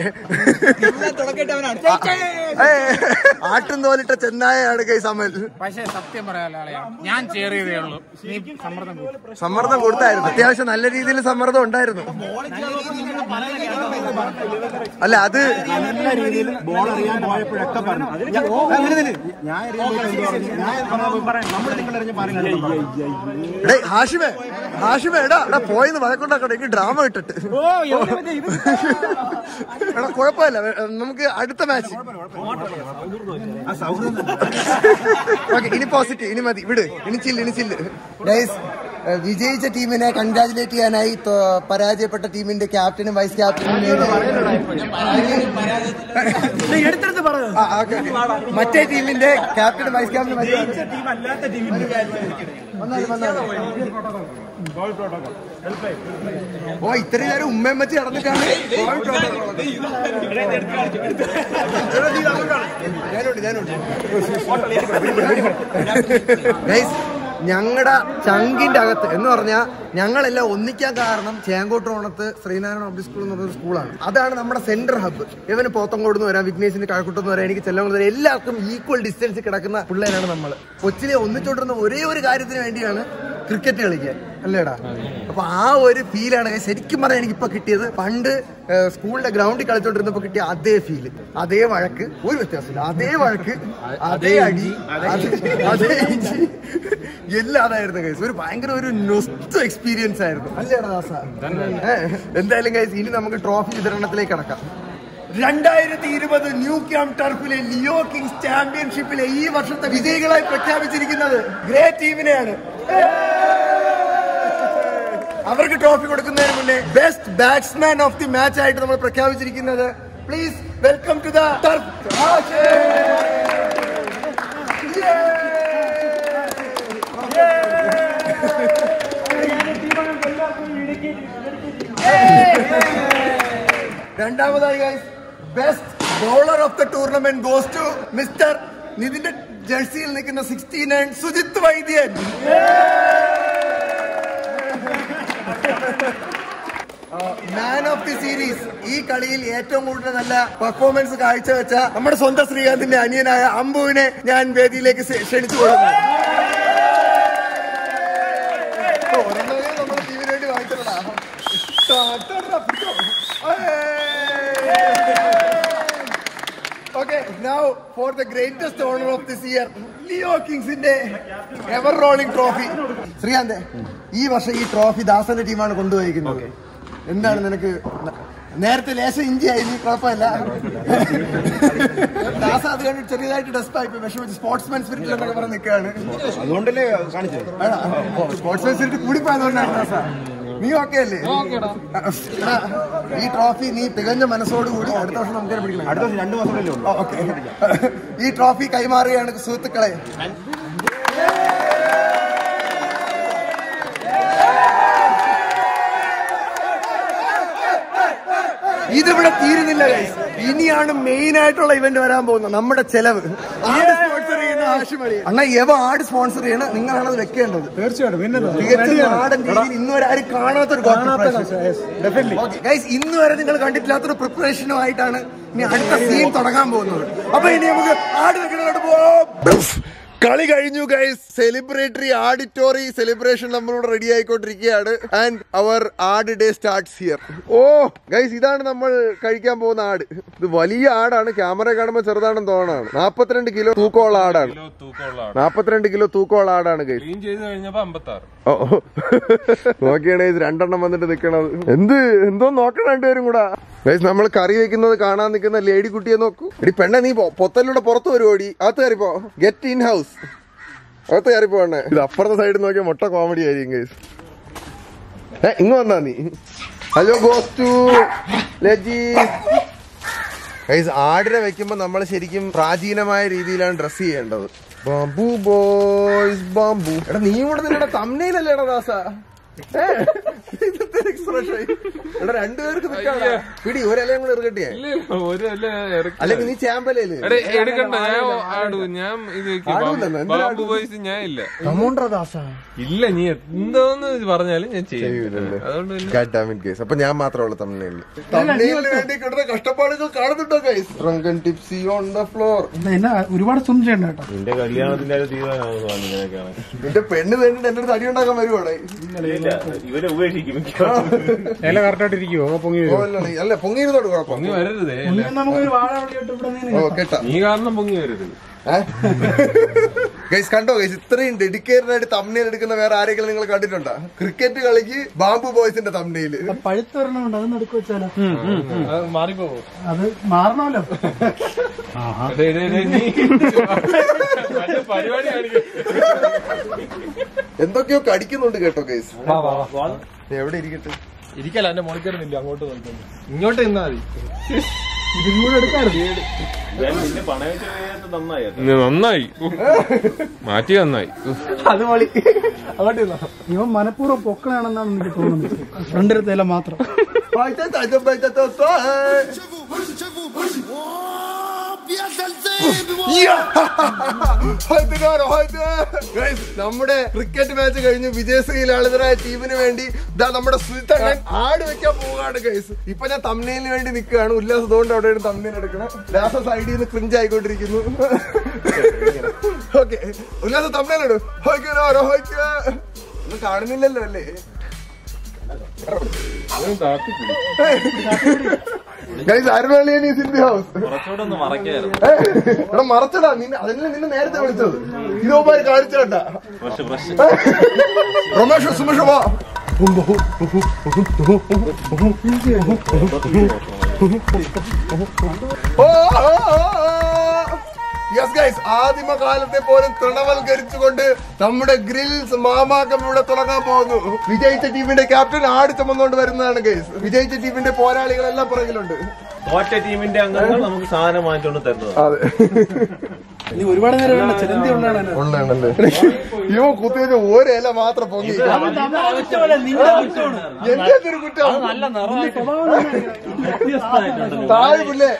[SPEAKER 1] ആട്ടും തോലിട്ട ചെന്നായാണ് കൈ സമൽ
[SPEAKER 5] പക്ഷേ സത്യം പറയാലോ ഞാൻ ചേറിയതേ ഉള്ളൂ. സമ്മർദ്ദം
[SPEAKER 1] കൊടുത്തായിരുന്നു അത്യാവശ്യം നല്ല രീതിയിൽ സമ്മർദ്ദം ഉണ്ടായിരുന്നു അല്ല അത്
[SPEAKER 6] നല്ല രീതിയിൽ ബോൾ അറിയാൻ പോയപ്പോഴൊക്കെ പറഞ്ഞു. ഞാൻ- അങ്ങനെ ഞാൻ എറിയാൻ പോയിട്ട് പറഞ്ഞു? ഞാൻ പറയാം നമ്മൾ നിങ്ങൾ എറിഞ്ഞ
[SPEAKER 1] ഹാഷിമേ ഹാഷിമേ എടാ എടാ പോയെന്ന് വഴക്കുണ്ടാക്കട്ടെ എനിക്ക് ഡ്രാമ ഇട്ടിട്ട് എടാ കുഴപ്പമില്ല. നമുക്ക് അടുത്ത മാച്ച്.
[SPEAKER 6] ആ സൗഹൃദം. തന്നെ.
[SPEAKER 1] ഓക്കെ ഇനി പോസിറ്റീവ് ഇനി മതി. വിട്. ഇനി ചില്ല് ഇനി ചില്ല് വിജയിച്ച ടീമിനെ കൺഗ്രാചുലേറ്റ് ചെയ്യാനായി ത- പരാജയപ്പെട്ട ടീമിന്റെ ക്യാപ്റ്റനും വൈസ് ക്യാപ്റ്റനും
[SPEAKER 4] എടുത്തെടുത്ത് പറഞ്ഞു
[SPEAKER 1] ആ, ഓക്കേ, ഓക്കേ. മറ്റേ ടീമിന്റെ ക്യാപ്റ്റനും വൈസ് ക്യാപ്റ്റനും ഓ ഇത്രയും നേരം ഉമ്മയും വെച്ച് നടന്നിട്ടാണ് ഞാനുണ്ട് ഞാനുണ്ട് ഗൈസ് ഞങ്ങളുടെ ചങ്കിന്റെ അകത്ത് എന്ന് പറഞ്ഞാൽ ഞങ്ങളെല്ലാം ഒന്നിക്കാൻ കാരണം ചേങ്കോട്ടോണത്ത് ശ്രീനാരായണ പബ്ലിക് സ്കൂൾ എന്ന് പറയുന്ന സ്കൂളാണ്. അതാണ് നമ്മുടെ സെന്റർ ഹബ്ബ് ഇവന് പോത്തങ്കോട് നിന്ന് വരാം വിഘ്നേശിന് കഴക്കൂട്ടെന്ന് വരാം എനിക്ക് ചെല്ലം വരാം എല്ലാവർക്കും ഈക്വൽ ഡിസ്റ്റൻസ് കിടക്കുന്ന പിള്ളേരാണ് നമ്മൾ കൊച്ചിലെ ഒന്നിച്ചോണ്ടിരുന്ന ഒരേ ഒരു കാര്യത്തിന് വേണ്ടിയാണ് ക്രിക്കറ്റ് കളിക്കാൻ. അല്ലേടാ? അപ്പൊ ആ ഒരു ഫീലാണ് ശരിക്കും പറഞ്ഞാൽ എനിക്ക് ഇപ്പൊ കിട്ടിയത്. പണ്ട് സ്കൂളിന്റെ ഗ്രൗണ്ടിൽ കളിച്ചോണ്ടിരുന്നപ്പോ കിട്ടിയ അതേ ഫീൽ അതേ വഴക്ക് ഒരു വ്യത്യാസമില്ല. അതേ വഴക്ക് അതേ അടി അതേ- ഇഞ്ചി. എല്ലാം അതായിരുന്നു കൈസ് ഒരു ഭയങ്കര ഒരു നൊസ്റ്റ് എക്സ്പീരിയൻസ് ആയിരുന്നു. അല്ലേടാ ദാസ? എന്തായാലും കൈസ് ഇനി നമുക്ക് ട്രോഫി വിതരണത്തിലേക്ക് കടക്കാം. രണ്ടായിരത്തി ഇരുപത് ന്യൂ ക്യാമ്പ് ടർഫിലെ ലിയോ കിങ്സ് ചാമ്പ്യൻഷിപ്പിലെ ഈ വർഷത്തെ വിജയികളായി പ്രഖ്യാപിച്ചിരിക്കുന്നത് ഗ്രേ ടീമിനെയാണ് അവർക്ക് ട്രോഫി കൊടുക്കുന്നതിന് മുന്നേ best batsman of the match ആയിട്ട് നമ്മൾ പ്രഖ്യാപിച്ചിരിക്കുന്നത്. പ്ലീസ് വെൽക്കം ടു രണ്ടാമതായി guys best bowler of the tournament goes to mister നിതിന്റെ ജേഴ്സിയിൽ നിൽക്കുന്ന sixty nine Sujith Vaidyan man of the series ഈ കളിയിൽ ഏറ്റവും കൂടുതൽ നല്ല പെർഫോമൻസ് കാഴ്ചവെച്ച നമ്മുടെ സ്വന്തം ശ്രീകാന്തിന്റെ അനിയനായ അമ്പുവിനെ ഞാൻ വേദിയിലേക്ക് ക്ഷ- ക്ഷണിച്ചു കൊടുക്കുന്നു ഓ, ഒരെണ്ണമെങ്കിലും നമ്മുടെ ടീമിന് വേണ്ടി വാങ്ങിച്ചതാ okay now for the greatest honour of this year Leo കിങ്സിന്റെ ever rolling trophy Srikanth ഈ വർഷം ഈ ട്രോഫി ദാസന്റെ ടീമാണ് കൊണ്ടുപോയിരിക്കുന്നത്. എന്താണ് നിനക്ക്? നേരത്തെ ലേശം ഇഞ്ചി ആയിരുന്നു കുഴപ്പമില്ല. ദാസ അത് കണ്ട് ചെറിയതായിട്ട് ഡെസ്പ് ആയി വിഷമിച്ച് സ്പോർട്സ്മാൻ സ്പിരിറ്റിൽ എന്നൊക്കെ പറഞ്ഞ് നിൽക്കുകയാണ്.
[SPEAKER 6] അതുകൊണ്ടല്ലേ കാണിച്ചത്?
[SPEAKER 1] സ്പോർട്സ്മാൻ സ്പിരിറ്റ് കൂടിപ്പോയതുകൊണ്ടാണ് ദാസ. നീ ഓക്കെ അല്ലേ ഈ ട്രോഫി നീ തികഞ്ഞ മനസ്സോടുകൂടി അടുത്ത വർഷം നമുക്ക് പിടിക്കണം.
[SPEAKER 6] അടുത്ത വർഷം രണ്ടു
[SPEAKER 1] ഓക്കെ. ഈ ട്രോഫി കൈമാറുകയാണ് സുഹൃത്തുക്കളെ. ഇതിവിടെ തീരുന്നില്ല. ഇനിയാണ് മെയിൻ ആയിട്ടുള്ള ഇവന്റ് വരാൻ പോകുന്നത്. നമ്മുടെ ചെലവ് ആട് സ്പോൺസർ ചെയ്യുന്ന ആശുപത്രി അണ്ണാ എവ ആട് സ്പോൺസർ ചെയ്യണ. നിങ്ങളാണ് അത് വെക്കേണ്ടത്.
[SPEAKER 6] തീർച്ചയായിട്ടും.
[SPEAKER 1] ഇന്ന് വരെ ആരും കാണാത്തൊരു ഗൈസ് ഇന്ന് വരെ നിങ്ങൾ കണ്ടിട്ടില്ലാത്തൊരു പ്രിപ്പറേഷനുമായിട്ടാണ് ഇനി അടുത്ത സീൻ തുടങ്ങാൻ പോകുന്നത്. അപ്പൊ ഇനി നമുക്ക് ആട് വെക്കുന്നതോട് പോവാം. കളി കഴിഞ്ഞു ഗൈസ് സെലിബ്രേറ്ററി ആഡിറ്റോറി സെലിബ്രേഷൻ നമ്മളോട് റെഡി ആയിക്കൊണ്ടിരിക്കുകയാണ്. And our add day starts here oh guys ഇതാണ് നമ്മൾ കഴിക്കാൻ പോകുന്ന ആട്. ഇത് വലിയ ആടാണ്. ക്യാമറ കാണുമ്പോൾ ചെറുതാണെന്ന് തോന്നാണ് നാപ്പത്തിരണ്ട് കിലോ തൂക്കമുള്ള ആടാണ്. നാപ്പത്തിരണ്ട് കിലോ തൂക്കമുള്ള ആടാണ് ഗൈസ് ഓ നോക്കിയാണ് ഗൈസ് രണ്ടെണ്ണം വന്നിട്ട് നിക്കണത്. എന്ത് എന്തോ നോക്കണം രണ്ടുപേരും കൂടെ. ഗൈസ് നമ്മൾ കറി വെക്കുന്നത് കാണാൻ നിൽക്കുന്ന ലേഡി കുട്ടിയെ നോക്കൂ. എടി പെണ്ണ നീ പൊത്തലിലൂടെ പുറത്ത് വരുവോടി? അകത്ത് കയറിപ്പോ. ഗെറ്റ് ഇൻ ഹൗസ് അകത്ത് കയറി പോകണേ ഇത് അപ്പുറത്തെ സൈഡിൽ നോക്കിയാൽ മുട്ട കോമഡി ആയിരിക്കും ഗൈസ് ഏ ഇങ്ങ് വന്നാ നീ. ഹലോ ഗോസ്റ്റു ലജി ഗൈസ് ആടിനെ വെക്കുമ്പോ നമ്മൾ ശരിക്കും പ്രാചീനമായ രീതിയിലാണ് ഡ്രസ് ചെയ്യേണ്ടത്. ബാംബു ബോയ്സ് ബാംബു എടാ നീ ഇവിടെ നിന്നെ തമ്മനയിലല്ലേടാ ദാസ? രണ്ടുപേർക്ക് പിടി ഒരലയും കൂടെ ഇറക്കട്ടെ.
[SPEAKER 3] ഒരു അല്ല ഇറക്കി
[SPEAKER 1] അല്ലെങ്കിൽ നീ ചാമ്പലയിൽ
[SPEAKER 3] എടേ, എടുക്കണ്ട ഞാൻ ആടു ഞാൻ ഇത് ബോയ്സ് ഞാൻ ഇല്ല. ഇല്ല നീ എന്തോന്ന് പറഞ്ഞാലും ഞാൻ ചെയ്യും.
[SPEAKER 1] ചെയ്യൂലല്ലേ?
[SPEAKER 3] അതുകൊണ്ട് പിന്നെ
[SPEAKER 1] God damn it, അപ്പൊ ഞാൻ മാത്രമേ ഉള്ളൂ തമിഴിൽ തമിഴിന് വേണ്ടി കിട്ടുന്ന കഷ്ടപ്പാടുകൾ കാണുന്നുണ്ടോ guys drunken tipsy on the floor
[SPEAKER 6] എന്നാ ഒരുപാട് സ്വിം ചെയ്യണ്ട കേട്ടോ.
[SPEAKER 2] നിന്റെ കല്യാണത്തിന്റെ തീരുമാനമാണ്
[SPEAKER 1] നിന്റെ പെണ്ണ് തന്നെ എന്റെ അടുത്ത് അടി ഉണ്ടാക്കാൻ വരുവാടേ
[SPEAKER 2] ഇവരെ ഉപേക്ഷിക്കും
[SPEAKER 6] ഇല പൊങ്ങി
[SPEAKER 1] ഓ, അല്ല, പൊങ്ങി കുഴപ്പം
[SPEAKER 3] പൊങ്ങി വരരുതേ
[SPEAKER 6] നമുക്ക് ഒരു വാഴ ഇവിടെ
[SPEAKER 1] കേട്ടാ.
[SPEAKER 3] നീ കാരണം പൊങ്ങി വരരുത്.
[SPEAKER 1] ഗൈസ് കണ്ടോ? ഗൈസ് ഇത്രയും ഡെഡിക്കേറ്റഡ് ആയിട്ട് തമ്മിൽ എടുക്കുന്ന വേറെ ആരെങ്കിലും നിങ്ങൾ കണ്ടിട്ടുണ്ടോ? ക്രിക്കറ്റ് കളിക്ക് ബാംബു ബോയ്സിന്റെ
[SPEAKER 6] തമ്മിൽ വരണമുണ്ട് അത് നടുക്ക് വെച്ചാലോ? മാറണമല്ലോ.
[SPEAKER 1] എന്തൊക്കെയോ കടിക്കുന്നുണ്ട് കേട്ടോ ഗൈസ് എവിടെ ഇരിക്കട്ടെ?
[SPEAKER 3] ഇരിക്കല്ല എന്റെ മോളിക്കറിനില്ല അങ്ങോട്ട് ഇങ്ങോട്ട് നിന്നാ മതി.
[SPEAKER 2] നന്നായി
[SPEAKER 3] നന്നായി. മാറ്റി നന്നായി.
[SPEAKER 1] അത് മളി
[SPEAKER 3] അങ്ങോട്ട്
[SPEAKER 6] ഇവൻ മനഃപൂർവം പൊക്കണാണെന്നാണ് എനിക്ക് തോന്നുന്നത്. ഫ്രണ്ടിലത്തെ ഇല മാത്രം.
[SPEAKER 1] നമ്മുടെ ക്രിക്കറ്റ് മാച്ച് കഴിഞ്ഞു വിജയശ്രീലാളിതരായ ടീമിന് വേണ്ടി ഇതാ നമ്മുടെ സുൽത്താൻ ആട് വെക്കാൻ പോവുകയാണ് ഗൈസ്. ഇപ്പൊ ഞാൻ തമ്മിലിന് വേണ്ടി നിൽക്കുകയാണ്. ഉല്ലാസ് അതുകൊണ്ട് അവിടെ തമ്മിൽ എടുക്കണം ലാസ സൈഡിൽ നിന്ന് ക്രിഞ്ച് ആയിക്കൊണ്ടിരിക്കുന്നു. ഓക്കെ ഉല്ലാസ തമ്മിലിടും ഒന്നും കാണുന്നില്ലല്ലോ അല്ലേ? ഗൈസ് അരുണളിയൻ ഈസ് ഇൻ ദി ഹൗസ് എടാ മറച്ചടാ. നിന്നെ അതല്ലേ നിന്നെ നേരത്തെ വിളിച്ചത്. ഇതോമായി സുമേഷ് വാ. യെസ് ഗൈസ് ആദിമകാലത്തെ പോലും തൃണവൽക്കരിച്ചുകൊണ്ട് നമ്മുടെ ഗ്രിൽസ് മാമാക്കം ഇവിടെ തുടങ്ങാൻ പോകുന്നു. വിജയിച്ച ടീമിന്റെ ക്യാപ്റ്റൻ ആട് ചുമന്നുകൊണ്ട് വരുന്നതാണ് ഗൈസ് വിജയിച്ച ടീമിന്റെ പോരാളികളെല്ലാം പുറകിലുണ്ട്.
[SPEAKER 8] തോറ്റ ടീമിന്റെ അംഗങ്ങൾ നമുക്ക് സാധനം വാങ്ങിച്ചുകൊണ്ട് തരുന്നത്.
[SPEAKER 1] അതെ.
[SPEAKER 6] നീ ഒരുപാട് നേരം ചെലന്തി
[SPEAKER 1] ഉള്ളതാണല്ലേ ഇവ കുത്തിവെച്ച ഒരു ഇല മാത്രം പൊങ്ങി. എന്തൊരു കുറ്റം. താഴെ പുല്ലേ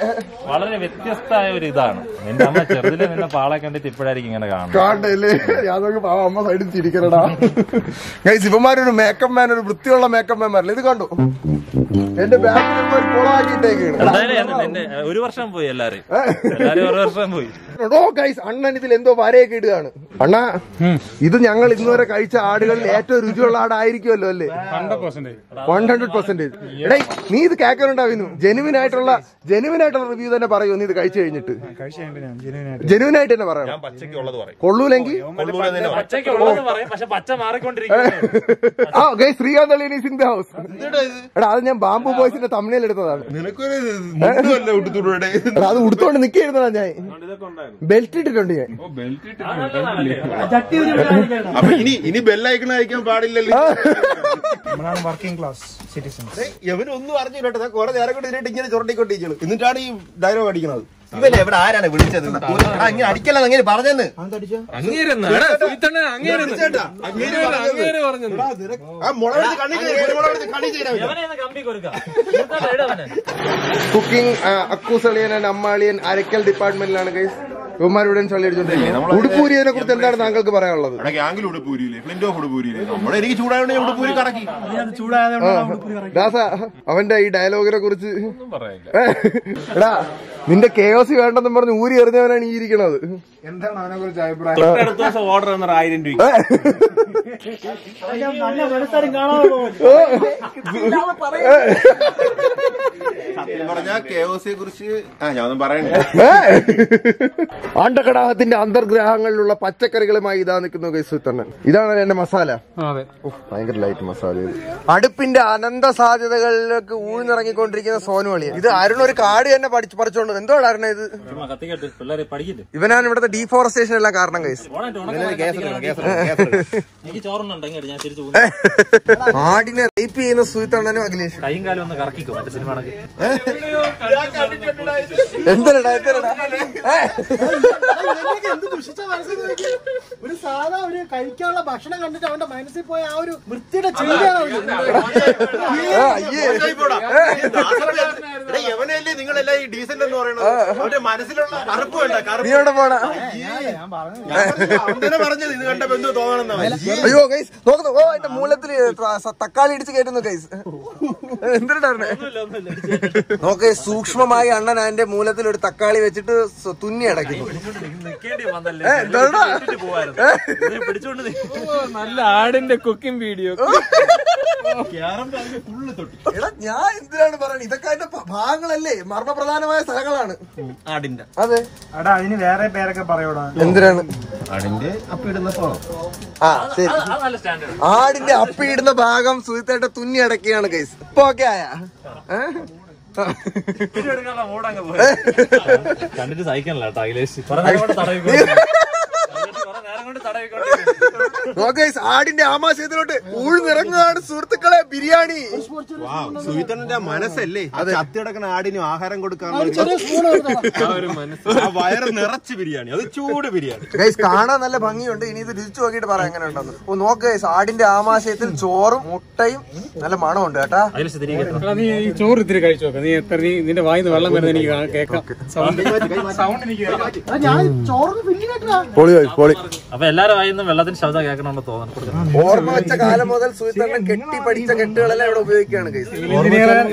[SPEAKER 9] വളരെ വ്യത്യസ്തമായ ഒരു ഇതാണ്. എന്റെ അമ്മ ചെറുതിലെ നിന്നെ പാളെ കണ്ടിട്ട് ഇപ്പോഴായിരിക്കും ഇങ്ങനെ കാണുന്നത്.
[SPEAKER 1] കാണണ്ടല്ലേ യാതൊക്കെ പാവം അമ്മ സൈഡിൽ ഗൈസ് ഇവന്മാരൊരു മേക്കപ്പ് മാൻ ഒരു വൃത്തിയുള്ള മേക്കപ്പ് മാൻ മാരില്ല? ഇത് കണ്ടു? എന്റെ ബാക്കിൽ ഒരു
[SPEAKER 9] വർഷം പോയി എല്ലാരും എല്ലാരും ഒരു വർഷം പോയി.
[SPEAKER 1] ഓ ഗൈസ് അണ്ണൻ ഇതിൽ എന്തോ വരയൊക്കെ ഇടുകയാണ്. അണ്ണാ ഇത് ഞങ്ങൾ ഇന്നുവരെ കഴിച്ച ആടുകളിൽ ഏറ്റവും രുചിയുള്ള ആടായിരിക്കുമല്ലോ അല്ലേ? വൺ ഹൺഡ്രഡ് പെർസെന്റേജ് എടേ നീ ഇത് കേൾക്കാനുണ്ടാവുന്നു. ജെനുവിൻ ആയിട്ടുള്ള ജെനുവിൻ ആയിട്ടുള്ള റിവ്യൂ തന്നെ പറയൂ നീ ഇത് കഴിച്ചു കഴിഞ്ഞിട്ട്. ജെനുവിൻ ആയിട്ട് തന്നെ
[SPEAKER 2] പറയാം.
[SPEAKER 1] കൊള്ളൂലെങ്കിൽ
[SPEAKER 9] പച്ചയ്ക്കുള്ളത് പറയും. പക്ഷെ പച്ച മാറിക്കൊണ്ടിരിക്കും
[SPEAKER 1] ആ ഗൈ ശ്രീകാന്ത് അളിയൻ ഈസ് ഇൻ ദ ഹൗസ് എടാ അത് ഞാൻ ബാംബു ബോയ്സിന്റെ തമിഴിൽ എടുത്തതാണ്. അത് ഉടുത്തോണ്ട് നിൽക്കായിരുന്നതാ ഞാൻ. ബെൽറ്റ് ഇട്ടിട്ടുണ്ട് ഞാൻ.
[SPEAKER 2] അപ്പൊ ഇനി ഇനി ബെല്ലയക്കണ അയക്കാൻ പാടില്ലല്ലോ.
[SPEAKER 4] നമ്മളാണ് വർക്കിംഗ് ക്ലാസ് സിറ്റിസൺസ്
[SPEAKER 6] ഇവനൊന്നും അറിഞ്ഞില്ല കുറെ നേരം കൊണ്ട് ഇതിനായിട്ട് ഇങ്ങനെ ചുരണ്ടിക്കൊണ്ടിരിക്കുന്നു എന്നിട്ടാണ് ഈ ഡയലോഗ് അടിക്കുന്നത് ഇവനെ ഇവിടെ ആരാണ് വിളിച്ചത് ആ, ഇങ്ങനെ അടിക്കല്ല അങ്ങനെ പറഞ്ഞെന്ന്.
[SPEAKER 1] കുക്കിംഗ് അക്കൂസളിയൻ ആൻഡ് അമ്മാളിയൻ അരക്കൽ ഡിപ്പാർട്ട്മെന്റിലാണ് ഗൈസ് ഇവന്മാരുടെ ചളി അടിച്ചോണ്ടിരിക്കുന്നത് ഉടുപ്പൂരിയെ കുറിച്ച് എന്താണ് താങ്കൾക്ക് പറയാനുള്ളത്?
[SPEAKER 2] ഇവിടെ ഗ്യാങ്ങിൽ ഉടുപ്പൂരിയില്ലേ? Flint of ഉടുപ്പൂരിയില്ലേ? നമ്മുടെ എനിക്ക് ചൂടായോണ്ട് ഞാൻ ഉടുപ്പൂരി കറക്കി.
[SPEAKER 1] ദാസ അവന്റെ ഈ ഡയലോഗിനെ കുറിച്ച് എടാ നിന്റെ കേസ് വേണ്ടെന്നും പറഞ്ഞ് ഊരി എറിഞ്ഞവനാണ് ഈ ഇരിക്കണത്.
[SPEAKER 6] എന്താണ് അവനെ കുറിച്ച് അഭിപ്രായം
[SPEAKER 8] ഓർഡർ തന്നത് ആയിരം രൂപ
[SPEAKER 2] സത്യം പറഞ്ഞാൽ കെഒസിയെ കുറിച്ച് ആ ഞാൻ ഒന്നും പറയണ്ട
[SPEAKER 1] ആണ്ടകടാഹത്തിന്റെ അന്തർഗ്രഹങ്ങളിലുള്ള പച്ചക്കറികളുമായി ഇതാ നിൽക്കുന്നു തന്നെ ഇതാണ് എന്റെ മസാല. ഭയങ്കര ലൈറ്റ് മസാല അടുപ്പിന്റെ അനന്ത സാധ്യതകളിലേക്ക് ഊഴ്ന്നിറങ്ങിക്കൊണ്ടിരിക്കുന്ന സോനുവളി ഇത് അരുൺ ഒരു കാട് തന്നെ പഠിച്ചു പറിച്ചോണ്ട് അരുണ ഇത്? ഇവനാണ് ഇവിടുത്തെ ഡീഫോറസ്റ്റേഷൻ എല്ലാം കാരണം കൈസ്
[SPEAKER 9] എനിക്ക് ചോറുണ്ടെങ്കിൽ ഞാൻ തിരിച്ചു പോകും.
[SPEAKER 1] ആടിനെ റേപ്പ് ചെയ്യുന്ന സുഹിത്തണ്ണനും അഖിലേഷ്. എന്തരടാ എന്തരടാ?
[SPEAKER 6] ഒരു സാധാ ഒരു കഴിക്കാനുള്ള ഭക്ഷണം കണ്ടിട്ട് അവന്റെ മനസ്സിൽ പോയ ആ ഒരു വൃത്തിയുടെ ചിന്തയാണ്
[SPEAKER 1] ആ, അയ്യേ.
[SPEAKER 6] എവനല്ലേ നിങ്ങളെല്ലാം ഈ ഡീസന്റ് എന്ന് പറയുന്നത് അവന്റെ മനസ്സിലുള്ള കറുപ്പ് വേണ്ട
[SPEAKER 1] നീ എവിടെ പോണ?
[SPEAKER 6] കറുപ്പ് പറഞ്ഞത് ഇത്
[SPEAKER 1] അയ്യോ ഗൈസ് നോക്കുന്നു. ഓ എന്റെ സ- തക്കാളി ഇടിച്ച് കയറ്റുന്നു ഗൈസ് എന്തിനാണ്? നോക്ക് സൂക്ഷ്മമായി അണ്ണൻ അതിന്റെ മൂലത്തിൽ ഒരു തക്കാളി വെച്ചിട്ട് സ- തുന്നി അടയ്ക്കുന്നു.
[SPEAKER 9] നിൽക്കേണ്ടി വന്നല്ലേ
[SPEAKER 1] ഏ, എന്താടാ?
[SPEAKER 9] പോവായിരുന്നു പിടിച്ചോണ്ട് നീ-
[SPEAKER 3] നല്ല ആടിന്റെ കുക്കിംഗ് വീഡിയോ
[SPEAKER 1] എടാ ഞാൻ എന്തിനാണ് പറയുന്നത് ഇതൊക്കെ അതിന്റെ ഭാഗങ്ങളല്ലേ? ഭാഗങ്ങളല്ലേ മർമ്മപ്രധാനമായ സ്ഥലങ്ങളാണ്.
[SPEAKER 8] ആടിന്റെ.
[SPEAKER 1] അതെ.
[SPEAKER 4] അടാ അതിന് വേറെ പേരൊക്കെ പറയൂടാ.
[SPEAKER 1] എന്തിനാണ്?
[SPEAKER 6] ആടിന്റെ അപ്പിടുന്ന
[SPEAKER 1] ആ ശരി.
[SPEAKER 9] അത് നല്ല സ്റ്റാൻഡേർഡ്
[SPEAKER 1] ആടിന്റെ അപ്പിയിടുന്ന ഭാഗം സുഹൃത്തേട്ട തുന്നി അടക്കുകയാണ് കേസ് ഇപ്പൊ ഓക്കെ ആയ?
[SPEAKER 9] എടുക്കാനുള്ള മൂടങ്ങ് പോയി. കണ്ടിട്ട് സഹിക്കണല്ലോ കേട്ടോ അഖിലേഷ്.
[SPEAKER 1] guys, ആടിന്റെ ആമാശയത്തിലോട്ട് ഊഴ്ന്നിറങ്ങുകയാണ് സുഹൃത്തുക്കളെ ബിരിയാണി.
[SPEAKER 6] സുഹിത്തന്റെ മനസ്സല്ലേ? അത്. ചത്തിടക്കണ ആടിന് ആഹാരം കൊടുക്കാൻ ആ വയറ് നിറച്ച് ബിരിയാണി അത് ചൂട് ബിരിയാണി.
[SPEAKER 1] ഗൈസ് കാണാൻ നല്ല ഭംഗിയുണ്ട്. ഇനി ഇത് രുചിച്ചു നോക്കിയിട്ട് പറയാം എങ്ങനെ ഉണ്ടെന്ന്. ഓ നോക്ക് ഗൈസ് ആടിന്റെ ആമാശയത്തിൽ ചോറും മുട്ടയും നല്ല മണമുണ്ട് കേട്ടാ.
[SPEAKER 8] നീ ഈ ചോറ് ഇത്തിരി കഴിച്ചു നോക്കാം. നീ എത്ര നീ നിന്റെ വായിന്ന് വെള്ളം വരുന്നത് എനിക്ക് കേൾക്കാം. സൗണ്ട് സൗണ്ട് എനിക്ക് കേൾക്കാം.
[SPEAKER 1] guys, പൊളി
[SPEAKER 9] അപ്പൊ എല്ലാരും വായിന്ന് വെള്ളത്തിന് ശബ്ദം കേൾക്കണമെന്ന് തോന്നുന്നു.
[SPEAKER 1] ഓർമ്മ വെച്ച കാലം മുതൽ സുഹിത്തണ്ണൻ കെട്ടി പഠിച്ച കെട്ടുകളെല്ലാം ഇവിടെ ഉപയോഗിക്കുകയാണ്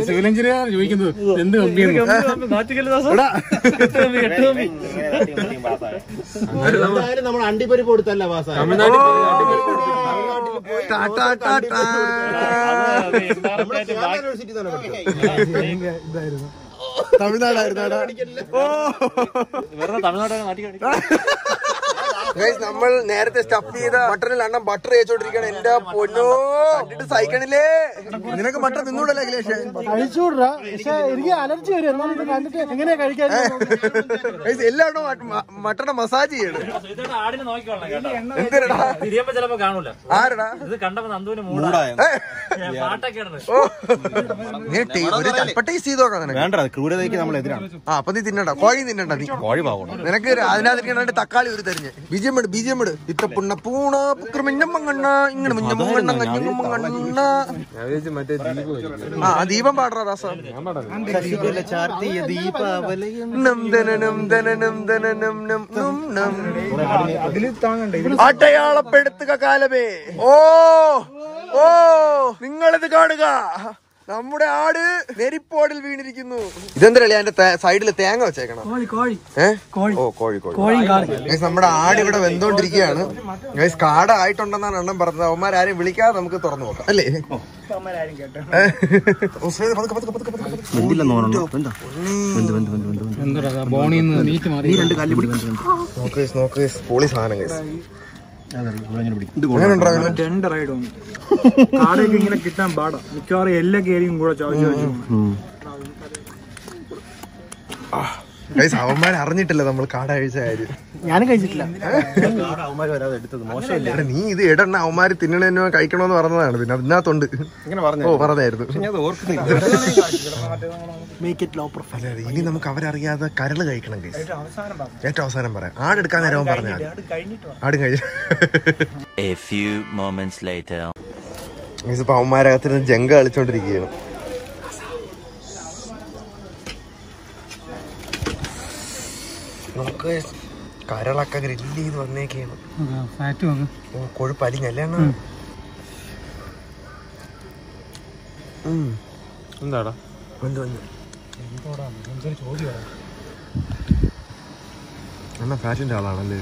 [SPEAKER 8] സിവിൽ എഞ്ചിനീയർ ചോദിക്കുന്നത്. എന്ത്
[SPEAKER 6] നമ്മൾ അണ്ടിപ്പരിപ്പ് കൊടുത്തല്ല പാസ്സായ
[SPEAKER 1] ടാ, ടാ, ടാ, ടാ.
[SPEAKER 6] യൂണിവേഴ്സിറ്റി തന്നെ പഠിച്ചു
[SPEAKER 1] തമിഴ്നാടായിരുന്നാടാ.
[SPEAKER 9] വെറുതെ തമിഴ്നാട്ടിൽ നാട്ടിൽ
[SPEAKER 1] ഗൈസ് നമ്മൾ നേരത്തെ സ്റ്റഫ് ചെയ്ത ബട്ടറിൽ അണ്ണം ബട്ടർ ചേച്ചോണ്ടിരിക്കണം എന്റെ പൊന്നോ കണ്ടിട്ട് സഹിക്കണില്ലേ? നിനക്ക് ബട്ടർ തിന്നൂടല്ലേ അഖിലേഷ്?
[SPEAKER 4] കഴിച്ചുകൂടാ പക്ഷെ എനിക്ക് അലർജി വരും. എന്നാലും ഇത് കണ്ടിട്ട് എങ്ങനെയാ കഴിക്കാൻ
[SPEAKER 1] ഗൈസ് എല്ലാവരും മട്ടണ മസാജ് ചെയ്യണം.
[SPEAKER 9] ആടിനെ നോക്കിക്കോളണം കേട്ടോ
[SPEAKER 1] എന്തിനടാ
[SPEAKER 9] തിരിയുമ്പോ ചിലപ്പോ കാണൂല
[SPEAKER 1] ആരടാ
[SPEAKER 9] ഇത് കണ്ടപ്പോ നന്ദുവിന് മൂടായ
[SPEAKER 1] ഒരു ചപ്പ ടേസ്റ്റ് ചെയ്തോക്കാം നിനക്ക്.
[SPEAKER 6] വേണ്ട ക്രൂരതയ്ക്ക് നമ്മൾ എതിരാണ്
[SPEAKER 1] ആ അപ്പൊ നീ തിന്നണ്ട. കോഴി തിന്നണ്ട നീ.
[SPEAKER 6] കോഴി പാവണം
[SPEAKER 1] നിനക്ക് അതിനകത്ത് തക്കാളി ഒരു തെരഞ്ഞ് ബിജിയം ഇട് ബീജം ഇട് ഇത്ര പുണ്ണ പൂണ പുക്കർ മിഞ്ഞമ്മങ്ങണ്ണ ഇങ്ങനെ മിഞ്ഞമ്മങ്ങണ്ണ കഞ്ഞമ്മങ്ങണ്ണ ആ ദീപം പാടറ ദാസം.
[SPEAKER 6] ചാർത്തിയ ദീപാവലയും
[SPEAKER 1] നം ദനനം ദനനം ദനനം നം നം നം അടയാളപ്പെടുത്തുക കാലമേ. ഓ ഓ നിങ്ങളിത് കാണുക. നമ്മുടെ ആട് നെരിപ്പോടിൽ വീണിരിക്കുന്നു. ഇതെന്തരല്ലേ അതിന്റെ സൈഡിൽ തേങ്ങ വെച്ചേക്കണം? ഓ കോഴി കോഴി. നമ്മുടെ ആട് ഇവിടെ വെന്തോണ്ടിരിക്കുകയാണ്. ഗൈസ് കാട ആയിട്ടുണ്ടെന്നാണ് എണ്ണം പറഞ്ഞത്. അവന്മാരാരും വിളിക്കാതെ നമുക്ക് തുറന്നു നോക്കാം. അല്ലേ. പൊളി സാധനം ഗൈസ്?
[SPEAKER 4] രണ്ട് റൈഡ് വന്നു കാടൊക്കെ ഇങ്ങനെ കിട്ടാൻ പാടാ. മിക്കവാറും എല്ലാ കേരിയും കൂടെ ചോദിച്ചു ചോദിച്ചു
[SPEAKER 1] ഗൈസ് അവന്മാർ അറിഞ്ഞിട്ടില്ല നമ്മൾ കാട കഴിച്ച കാര്യം.
[SPEAKER 4] ഞാനും കഴിച്ചിട്ടില്ല.
[SPEAKER 1] നീ ഇത് എടണ്ണ അവന്മാര് തിന്നണോ കഴിക്കണോന്ന് പറഞ്ഞതാണ്. പിന്നെ അതിനകത്തുണ്ട്.
[SPEAKER 6] ഇങ്ങനെ പറഞ്ഞു.
[SPEAKER 1] ഓ പറഞ്ഞായിരുന്നു.
[SPEAKER 6] ഞാൻ ഓർക്കുന്നില്ല.
[SPEAKER 4] മേക്ക് ലോ പ്രൊഫൈൽ
[SPEAKER 1] അതെ അതെ ഇനി നമുക്ക് അവരറിയാതെ കരൾ കഴിക്കണം ഗൈസ് ഏറ്റവും അവസാനം പറയാം. ആടെടുക്കാൻ നേരം അവൻ പറഞ്ഞാൽ ആടും ഇപ്പൊ അവന്മാരകത്തിരുന്ന് ജങ്ക കളിച്ചോണ്ടിരിക്കുകയാണ് നമുക്ക് കരളൊക്കെ ഗ്രില്ല് ചെയ്ത് വന്നേക്കാണ്
[SPEAKER 8] ഫാറ്റ് വന്നു
[SPEAKER 1] ഓ കൊഴുപ്പ് അലിഞ്ഞല്ലേ? അണ്ണാ ഉം.
[SPEAKER 3] എന്താടാ?
[SPEAKER 1] വന്ന് വന്ന്. അണ്ണാ ഫാറ്റിന്റെ ആളാണല്ലേ?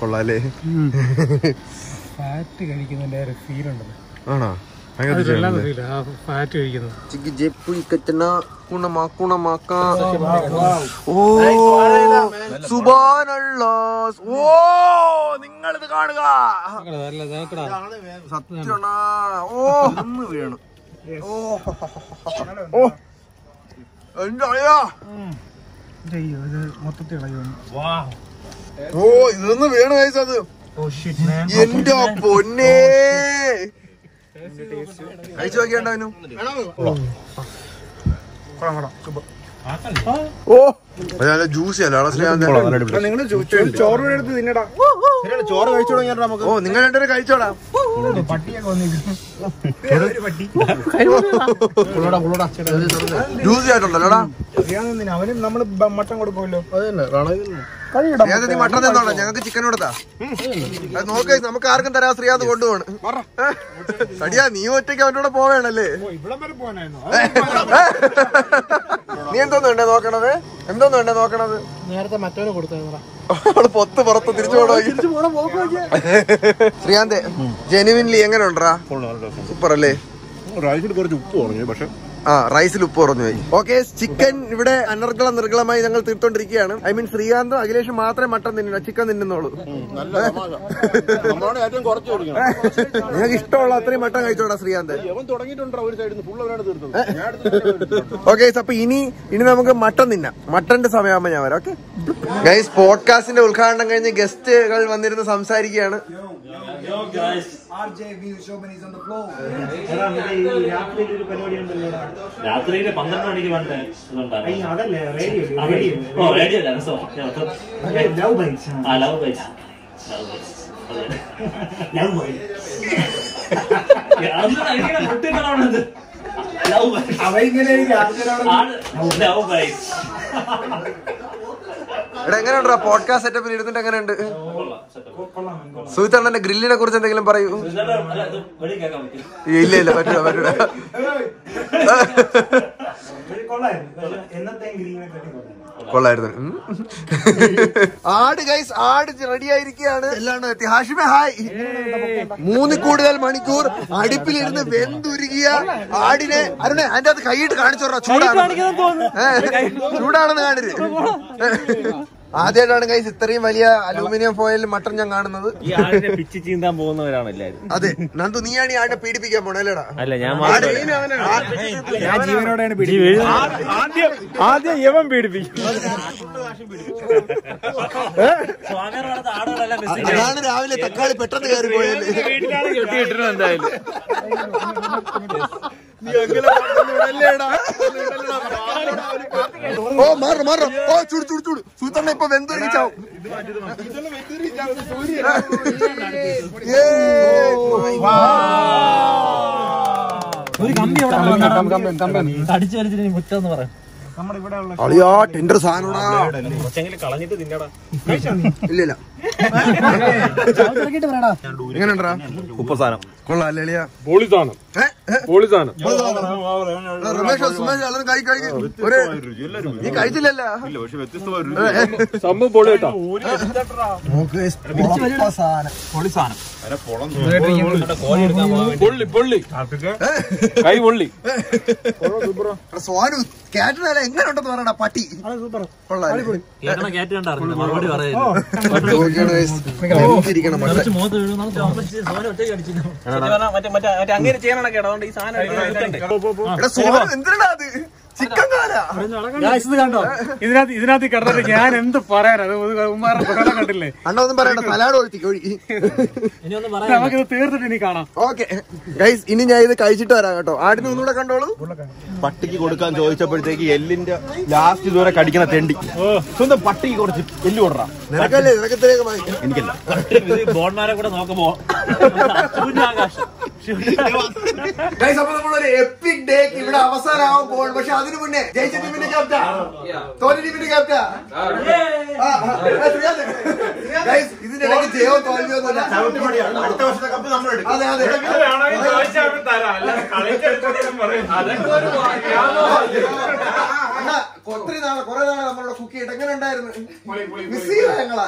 [SPEAKER 1] കൊള്ളാലേ
[SPEAKER 8] ഫാറ്റ് കഴിക്കുന്നതിന്റെ ഒരു ഫീൽ ഉണ്ടല്ലോ.
[SPEAKER 1] ആണോ? കുണമാ കുണമാക്കാ ഓ സുബാനല്ല ഓ നിങ്ങളിത് കാണുക സത്യമാണാ. ഓ ഒന്ന് വീണു ഓ ഓ എന്റെ അളിയാ
[SPEAKER 4] അയ്യോ ഇത് മൊത്തത്തിൽ ഇളകി വന്നു
[SPEAKER 1] ഓ ഇതൊന്ന് വീണ് കഴിച്ചത് എന്റെ പൊന്നേ കഴിച്ചു നോക്കിയാണ്ടവനു ഓ. നല്ല ജ്യൂസി അല്ല?
[SPEAKER 6] നിങ്ങൾ ചോറ് എടുത്ത് തിന്നടാ. ചോറ് കഴിച്ചു തുടങ്ങിയാൽ നമുക്ക്?
[SPEAKER 1] ഓ നിങ്ങൾ രണ്ടുപേരും കഴിച്ചോടാ ജ്യൂസി ആയിട്ടുണ്ടല്ലോടാ?
[SPEAKER 4] അവനും നമ്മൾ മട്ടൻ കൊടുക്കുമല്ലോ.
[SPEAKER 1] ശ്രീയാദ് നീ മട്ടൻ തന്നോളാം ഞങ്ങൾക്ക് ചിക്കൻ കൊടുത്താ. അത് നോക്ക് നമുക്ക് ആർക്കും തരാ ശ്രീയാദ് കൊണ്ടുപോണ്. അടിയാ നീ ഒറ്റയ്ക്ക് അവന്റെ കൂടെ പോവേണല്ലേ? നീ എന്തോന്നുണ്ടേ നോക്കണത്? എന്തോന്നുണ്ടേ നോക്കണത്?
[SPEAKER 4] നേരത്തെ മറ്റവനെ കൊടുത്താ
[SPEAKER 1] അവൾ പൊത്ത് പുറത്ത് തിരിച്ചു പോണോ? ശ്രീകാന്ത് ജെനുവിൻലി എങ്ങനെ ഉണ്ടാ സൂപ്പർ അല്ലേ
[SPEAKER 6] റൈസിൽ കുറച്ച് ഉപ്പ് കുറഞ്ഞു പക്ഷെ
[SPEAKER 1] ആ റൈസിൽ ഉപ്പ് കുറഞ്ഞു പോയി. ഓക്കെ ചിക്കൻ ഇവിടെ അനർഗള നിർഗളമായി ഞങ്ങൾ തീർത്തോണ്ടിരിക്കുകയാണ്. ഐ മീൻ ശ്രീകാന്ത് അഖിലേഷ് മാത്രമേ മട്ടൻ തിന്നുള്ളൂ ചിക്കൻ തിന്നുന്നുള്ളൂ. നിങ്ങൾക്ക് ഇഷ്ടമുള്ള അത്രയും മട്ടൻ കഴിച്ചോടാ ശ്രീകാന്ത്.
[SPEAKER 6] അവൻ തുടങ്ങിയിട്ടുണ്ടോ ഒരു സൈഡിൽ നിന്ന് ഫുൾ അവരാണ് തീർത്തത്. ഞാൻ എടുത്തിട്ട്
[SPEAKER 1] ഓക്കെ അപ്പൊ ഇനി ഇനി നമുക്ക് മട്ടൻ തിന്നാം. മട്ടന്റെ സമയമാകുമ്പോ ഞാൻ വരാം ഓക്കെ ഗൈസ് പോഡ്കാസ്റ്റിന്റെ ഉദ്ഘാടനം കഴിഞ്ഞ് ഗസ്റ്റുകൾ വന്നിരുന്ന് സംസാരിക്കുകയാണ്.
[SPEAKER 9] രാത്രിയിൽ പന്ത്രണ്ട് മണിക്ക് വന്ന ഇതുണ്ടായിരുന്നു.
[SPEAKER 8] റേഡിയോ
[SPEAKER 9] അല്ല
[SPEAKER 8] ലവ് ബൈറ്റ്സ്
[SPEAKER 9] ആ love bites
[SPEAKER 8] love bite
[SPEAKER 9] love bites
[SPEAKER 8] അവ ഇങ്ങനെ
[SPEAKER 9] ലവ് ബൈറ്റ്സ്
[SPEAKER 1] എടാ എങ്ങനെയുണ്ടോ പോഡ്കാസ്റ്റ് സെറ്റപ്പിൽ ഇരുന്നിട്ട് എങ്ങനെയുണ്ട്? സുഹിത്തണ്ണന്റെ ഗ്രില്ലിനെ കുറിച്ച് എന്തെങ്കിലും പറയൂ. ഇല്ല ഇല്ല പറ്റൂ പറ്റൂല.
[SPEAKER 8] കൊള്ളാം
[SPEAKER 1] കൊള്ളായിരുന്നു. ആട് ഗൈസ് ആട് റെഡി ആയിരിക്കുകയാണ് എല്ലാം എത്തി. ഹാഷിമെ ഹായ്. മൂന്ന് കൂടുതൽ മണിക്കൂർ അടുപ്പിലിരുന്ന് വെന്തുരുകിയ ആടിനെ അരുണെ അതിന്റെ അകത്ത് കൈയിട്ട് കാണിച്ചോടാ ചൂടാണ്. ചൂടാണെന്ന് കാണരുത് ആദ്യമായിട്ടാണ് കൈസ് ഇത്രയും വലിയ അലൂമിനിയം ഫോയിൽ മട്ടൺ ഞാൻ കാണുന്നത്.
[SPEAKER 3] ഈ ആടിനെ പിച്ച് ചീന്താൻ പോകുന്നവരാണ് എല്ലാരും
[SPEAKER 1] അതെ. നന്ദു നീയാണ് ഈ ആടിനെ പീഡിപ്പിക്കാൻ പോണല്ലേടാ
[SPEAKER 3] അല്ല ഞാൻ
[SPEAKER 4] ഞാൻ ജീവനോടെയാണ് ആദ്യം ആദ്യം യവൻ പീഡിപ്പിക്കും.
[SPEAKER 1] അതാണ് രാവിലെ തക്കാളി പെട്ടെന്ന് കയറി പോയത്
[SPEAKER 3] വീട്ടിലാണ് കെട്ടിയിട്ടിരുന്നത് എന്തായാലും
[SPEAKER 1] ഓ മാറ മാറ ഓ ചൂട് ചൂട് ചൂട്. സൂത്തണ്ണ ഇപ്പൊ വെന്തുരിച്ചാവും
[SPEAKER 8] ഒരു കമ്പി
[SPEAKER 9] അടിച്ചു മുറ്റെന്ന് പറയാം.
[SPEAKER 1] അളിയാ ടെൻഡർ സാധനോടാ ഇല്ല ഇല്ല. എങ്ങനെയുണ്ടാ
[SPEAKER 2] ഉപ്പസാനം
[SPEAKER 1] കൊള്ളാം അല്ലേ അളിയാ?
[SPEAKER 3] പോളിസാനം
[SPEAKER 1] ഏ? രമേഷ് സുമേഷ് എല്ലാവരും കൈ കഴിക്കും ഒരു നീ കഴിച്ചില്ലല്ല
[SPEAKER 3] സംഭവം പൊളി കേട്ടോ പൊള്ളി പൊള്ളി കൈ പൊള്ളി
[SPEAKER 1] സ്വാനു കാറ്റിനല്ല എങ്ങനെ ഉണ്ടെന്ന് പറയണ പട്ടി
[SPEAKER 8] മറ്റേ അങ്ങനെ ചെയ്യണൊക്കെ ഈ സാധനം
[SPEAKER 1] എന്തിനാ അത്? ചിക്കൻ കാലാ.
[SPEAKER 4] ഇത് കണ്ടോ? ഇതിനകത്ത് ഇതിനകത്ത് കിടന്നിട്ട് ഞാൻ എന്ത് പറയാനാ? അത് ഉമ്മാരുടെ ബഹളം കണ്ടില്ലേ?
[SPEAKER 1] അണ്ണ ഒന്നും പറയണ്ട. സലാഡ്
[SPEAKER 9] ഒഴുത്തി
[SPEAKER 4] നമുക്കിത് തീർത്തിട്ട് ഇനി കാണാം.
[SPEAKER 1] ഓക്കെ. ഗൈസ് ഇനി ഞാൻ ഇത് കഴിച്ചിട്ട് വരാം കേട്ടോ. ആടിന് ഒന്നുകൂടെ കണ്ടോളൂ.
[SPEAKER 2] പട്ടിക്ക് കൊടുക്കാൻ ചോദിച്ചപ്പോഴത്തേക്ക് എല്ലിന്റെ ലാസ്റ്റ് ഇതുവരെ കടിക്കുന്ന തെണ്ടി. സ്വന്തം പട്ടിക്ക് കുറച്ച് എല്ല് കൊടുക്കാം
[SPEAKER 1] നിനക്കല്ലേ?
[SPEAKER 2] എനിക്കല്ല.
[SPEAKER 9] ഇത് ബോൺമാരെ കൂടെ നോക്കുമ്പോ ശൂന്യാകാശം
[SPEAKER 1] ഗൈസ് അപ്പൊ നമ്മളൊരു എപ്പിക് ഡേക്ക് ഇവിടെ അവസാനമാവാൻ പോകും പക്ഷെ അതിനു മുന്നേ ജയിച്ച ടീമിന്റെ ക്യാപ്റ്റാ തോറ്റ ടീമിന്റെ ക്യാപ്റ്റാ ഗൈസ് ഇതിന്റെ ഇടയ്ക്ക് ജയോ തോൽവിയൊന്നുമില്ല
[SPEAKER 6] അടുത്ത വർഷത്തെ നമ്മൾ എടുക്കും.
[SPEAKER 1] അതെ അതെ. അണ്ണാ, ഒത്തിരി നാളെ കുറെ നാളെ നമ്മളുടെ കുക്ക് ചെയ്തിട്ട് എങ്ങനെ ഉണ്ടായിരുന്നു? മിസ് ചെയ്ത ഞങ്ങളാ.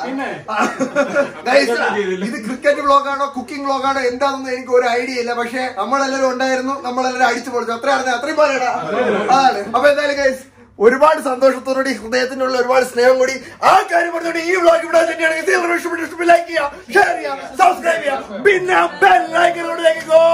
[SPEAKER 1] ഇത് ക്രിക്കറ്റ് ബ്ലോഗാണോ കുക്കിംഗ് ബ്ലോഗാണോ എന്താണെന്ന് എനിക്ക് ഒരു ഐഡിയ ഇല്ല. പക്ഷെ നമ്മളെല്ലാരും ഉണ്ടായിരുന്നു നമ്മളെല്ലാരും അടിച്ചു പൊളിച്ചു. അത്ര അറിഞ്ഞ അത്രയും പറയടാ. അതാണ് അപ്പൊ എന്തായാലും ഗൈസ് ഒരുപാട് സന്തോഷത്തോടുകൂടി ഹൃദയത്തിനുള്ള ഒരുപാട് സ്നേഹം കൂടി ആ കാര്യം പറഞ്ഞുകൊണ്ട് ഈ വ്ളോഗ് ഇവിടെ തന്നെയാണ്. ലൈക്ക് ചെയ്യുക ഷെയർ ചെയ്യുക സബ്സ്ക്രൈബ് ചെയ്യുക. പിന്നെ ബെൽ ലൈക്കിനോട് ഗോ.